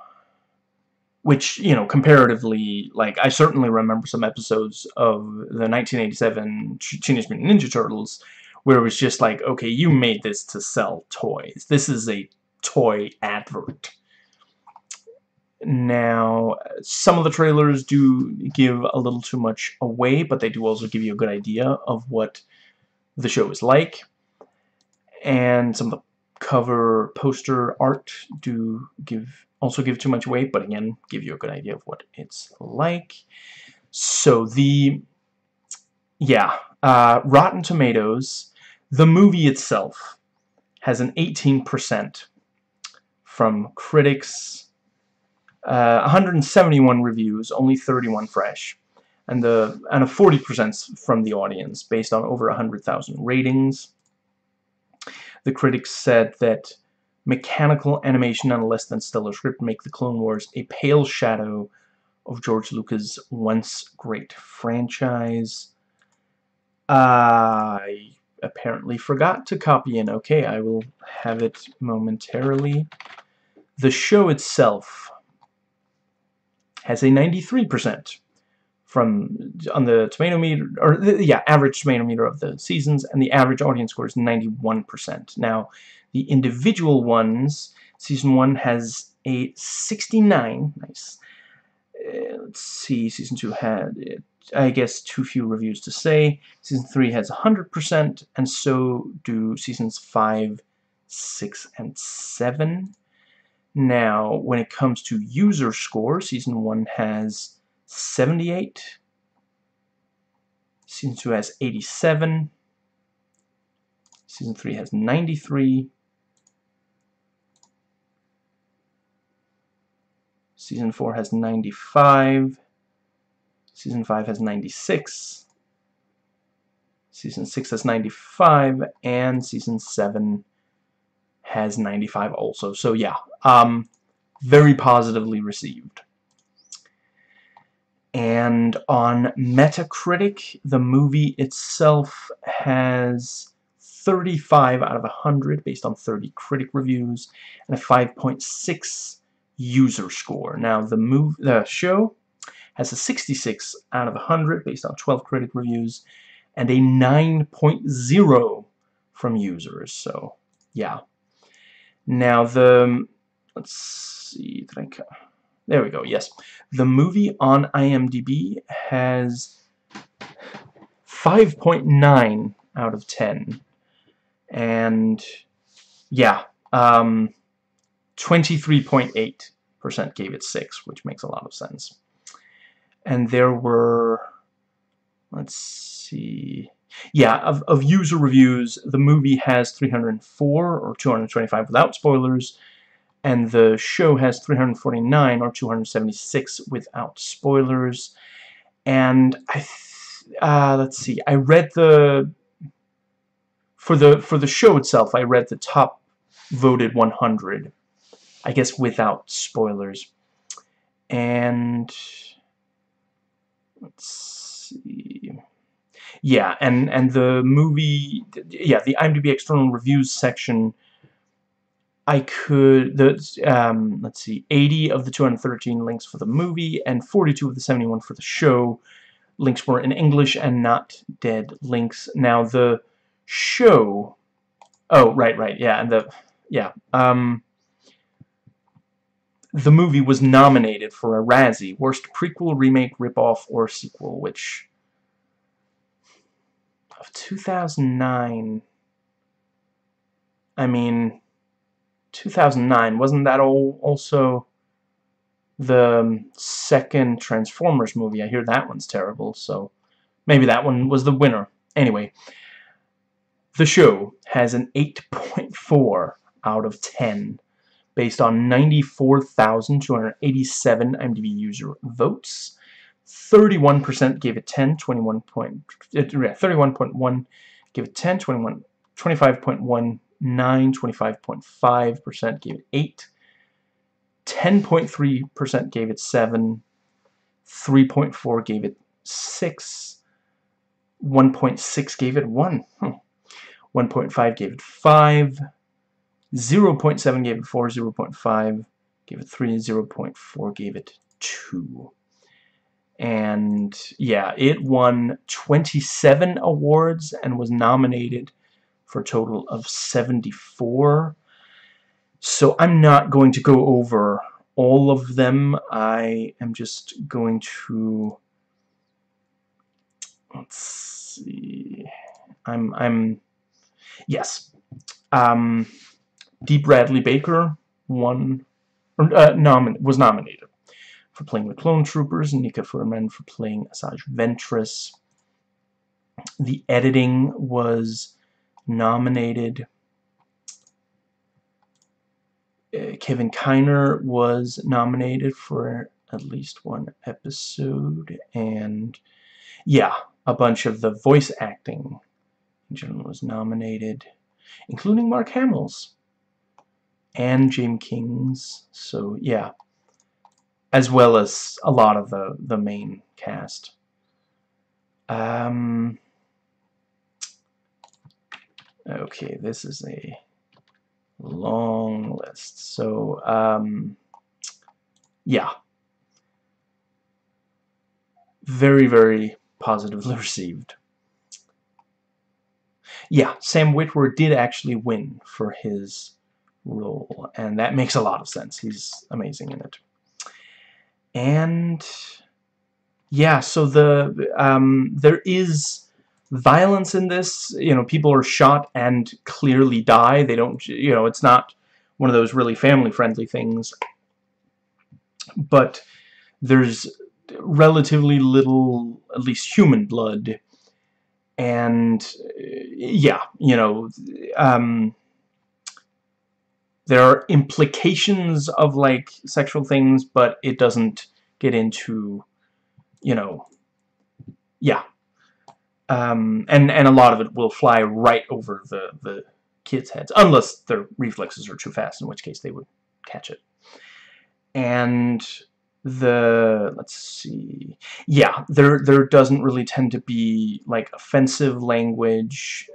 A: which, you know, comparatively, like, I certainly remember some episodes of the 1987 Teenage Mutant Ninja Turtles where it was just like, okay, you made this to sell toys. This is a toy advert. Now, some of the trailers do give a little too much away, but they do also give you a good idea of what the show is like. And some of the cover poster art do give also give too much away, but again, give you a good idea of what it's like. So the, yeah, uh, Rotten Tomatoes the movie itself has an 18% from critics, uh, 171 reviews, only 31 fresh, and the and a 40% from the audience based on over 100,000 ratings. The critics said that mechanical animation and a less than stellar script make the Clone Wars a pale shadow of George Lucas' once great franchise. I apparently forgot to copy in. Okay, I will have it momentarily. The show itself has a 93% from on the tomato meter, or the, yeah, average tomato meter of the seasons, and the average audience score is 91%. Now, the individual ones, season 1 has a 69, nice. Uh, let's see, season 2 had I guess, too few reviews to say. Season 3 has 100%, and so do Seasons 5, 6, and 7. Now, when it comes to user score, Season 1 has 78. Season 2 has 87. Season 3 has 93. Season 4 has 95. Season 5 has 96. Season 6 has 95. And Season 7 has 95 also. So yeah, um, very positively received. And on Metacritic, the movie itself has 35 out of 100 based on 30 critic reviews and a 5.6 user score. Now the move the show has a 66 out of 100 based on 12 critic reviews and a 9.0 from users. So, yeah. Now, the... Let's see... I, there we go, yes. The movie on IMDb has 5.9 out of 10. And, yeah, um, 23.8% gave it 6, which makes a lot of sense and there were let's see. Yeah, of, of user reviews, the movie has 304 or 225 without spoilers, and the show has 349 or 276 without spoilers. And I, uh, let's see, I read the for the for the show itself. I read the top voted 100, I guess without spoilers, and let's see. Yeah, and and the movie, yeah, the IMDb external reviews section I could, the, um, let's see, 80 of the 213 links for the movie and 42 of the 71 for the show. Links were in English and not dead links. Now, the show, oh, right, right, yeah, and the, yeah, um, the movie was nominated for a Razzie, Worst Prequel, Remake, Ripoff, or Sequel, which, of 2009, I mean 2009. Wasn't that also the second Transformers movie? I hear that one's terrible, so maybe that one was the winner. Anyway, the show has an 8.4 out of 10 based on 94,287 IMDb user votes. 31% gave it 10, 21 point, 31.1 gave it 10, 21, 25.1 9, 25.5% gave it 8, 10.3% gave it 7, 3.4 gave it 6, 1.6 gave it 1, hmm. 1.5 gave it 5, 0.7 gave it 4, 0.5 gave it 3, 0.4 gave it 2. And yeah, it won 27 awards and was nominated for a total of 74. So I'm not going to go over all of them. I am just going to let's see. I'm I'm yes. Um, Dee Bradley Baker won or, uh, nomin was nominated for playing the Clone Troopers, Nika Futterman for playing Asajj Ventress. The editing was nominated. Uh, Kevin Kiner was nominated for at least one episode, and yeah, a bunch of the voice acting in general was nominated, including Mark Hamill's and James King's. So yeah, as well as a lot of the the main cast. Um, Okay, this is a long list. So, um, yeah. Very, very positively received. Yeah, Sam Witwer did actually win for his role, and that makes a lot of sense. He's amazing in it. And, yeah, so the, um, there is violence in this. You know, people are shot and clearly die. They don't, you know, it's not one of those really family-friendly things. But there's relatively little, at least human blood. And, yeah, you know, um, there are implications of, like, sexual things, but it doesn't get into, you know, yeah, um, and and a lot of it will fly right over the the kids' heads, unless their reflexes are too fast, in which case they would catch it. And the let's see, yeah, there there doesn't really tend to be like offensive language.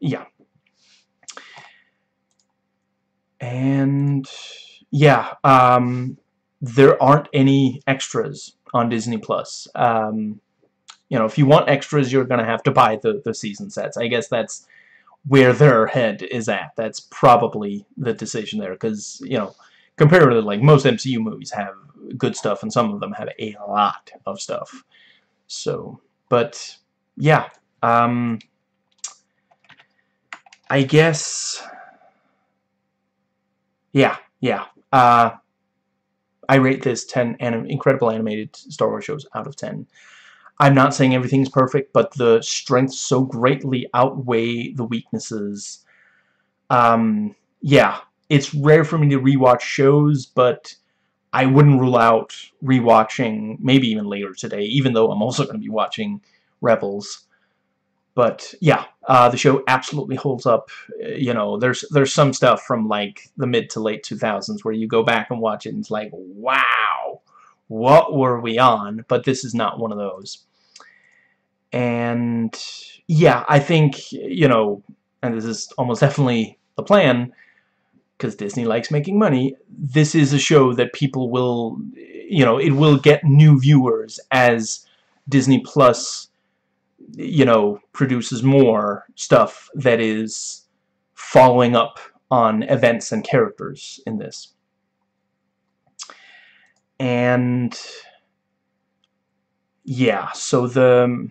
A: Yeah, and yeah, um, there aren't any extras on Disney Plus. Um, you know, if you want extras, you're going to have to buy the, the season sets. I guess that's where their head is at. That's probably the decision there, because, you know, comparatively, like, most MCU movies have good stuff, and some of them have a lot of stuff. So, but, yeah, um, I guess, yeah, yeah, uh, I rate this 10 anim incredible animated Star Wars shows out of 10. I'm not saying everything's perfect, but the strengths so greatly outweigh the weaknesses. Um, yeah, it's rare for me to rewatch shows, but I wouldn't rule out rewatching, maybe even later today, even though I'm also going to be watching Rebels. But yeah, uh, the show absolutely holds up. You know, there's there's some stuff from like the mid to late 2000s where you go back and watch it and it's like, wow, what were we on? But this is not one of those. And yeah, I think, you know, and this is almost definitely the plan, because Disney likes making money, this is a show that people will, you know, it will get new viewers as Disney Plus, you know, produces more stuff that is following up on events and characters in this. And yeah, so the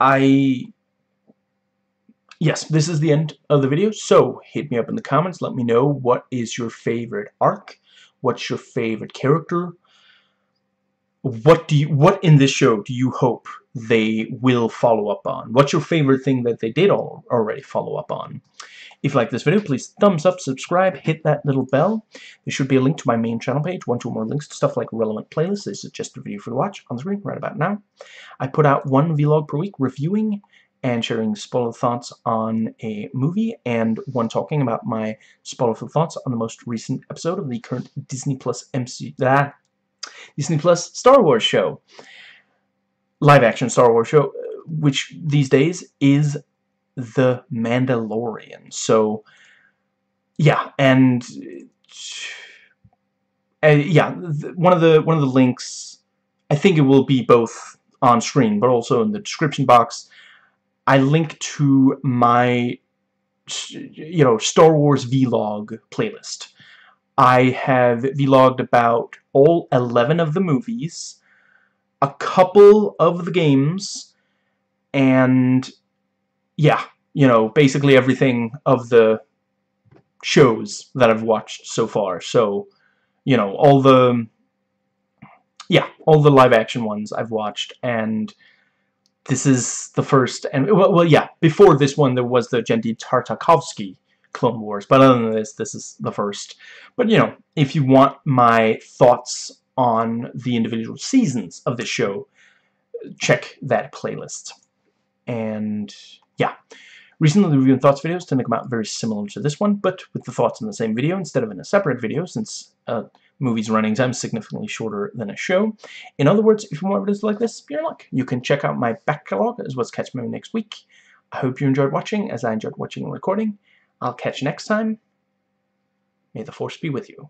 A: I yes, this is the end of the video. So hit me up in the comments. Let me know what is your favorite arc. What's your favorite character? What do you what in this show do you hope they will follow up on? What's your favorite thing that they did all, already follow up on? If you like this video, please thumbs up, subscribe, hit that little bell. There should be a link to my main channel page, one, two more links to stuff like relevant playlists. This is just a video for you to watch on the screen right about now. I put out one vlog per week reviewing and sharing spoiler thoughts on a movie, and one talking about my spoiler thoughts on the most recent episode of the current Disney Plus MC ah, Disney Plus Star Wars show, live action Star Wars show, which these days is The Mandalorian. So, yeah, and uh, yeah, one of the one of the links, I think it will be both on screen, but also in the description box. I link to my, you know, Star Wars vlog playlist. I have vlogged about all 11 of the movies, a couple of the games, and yeah, you know, basically everything of the shows that I've watched so far. So, you know, all the, yeah, all the live action ones I've watched, and this is the first, and well, well, yeah, before this one there was the Genndy Tartakovsky Clone Wars, but other than this, this is the first. But, you know, if you want my thoughts on the individual seasons of the show, check that playlist. And, yeah. Recently, the review and thoughts videos tend to come out very similar to this one, but with the thoughts in the same video instead of in a separate video, since uh, movie's running time is significantly shorter than a show. In other words, if you want videos like this, you're in luck. You can check out my back catalog as well as catch me next week. I hope you enjoyed watching, as I enjoyed watching and recording. I'll catch you next time. May the Force be with you.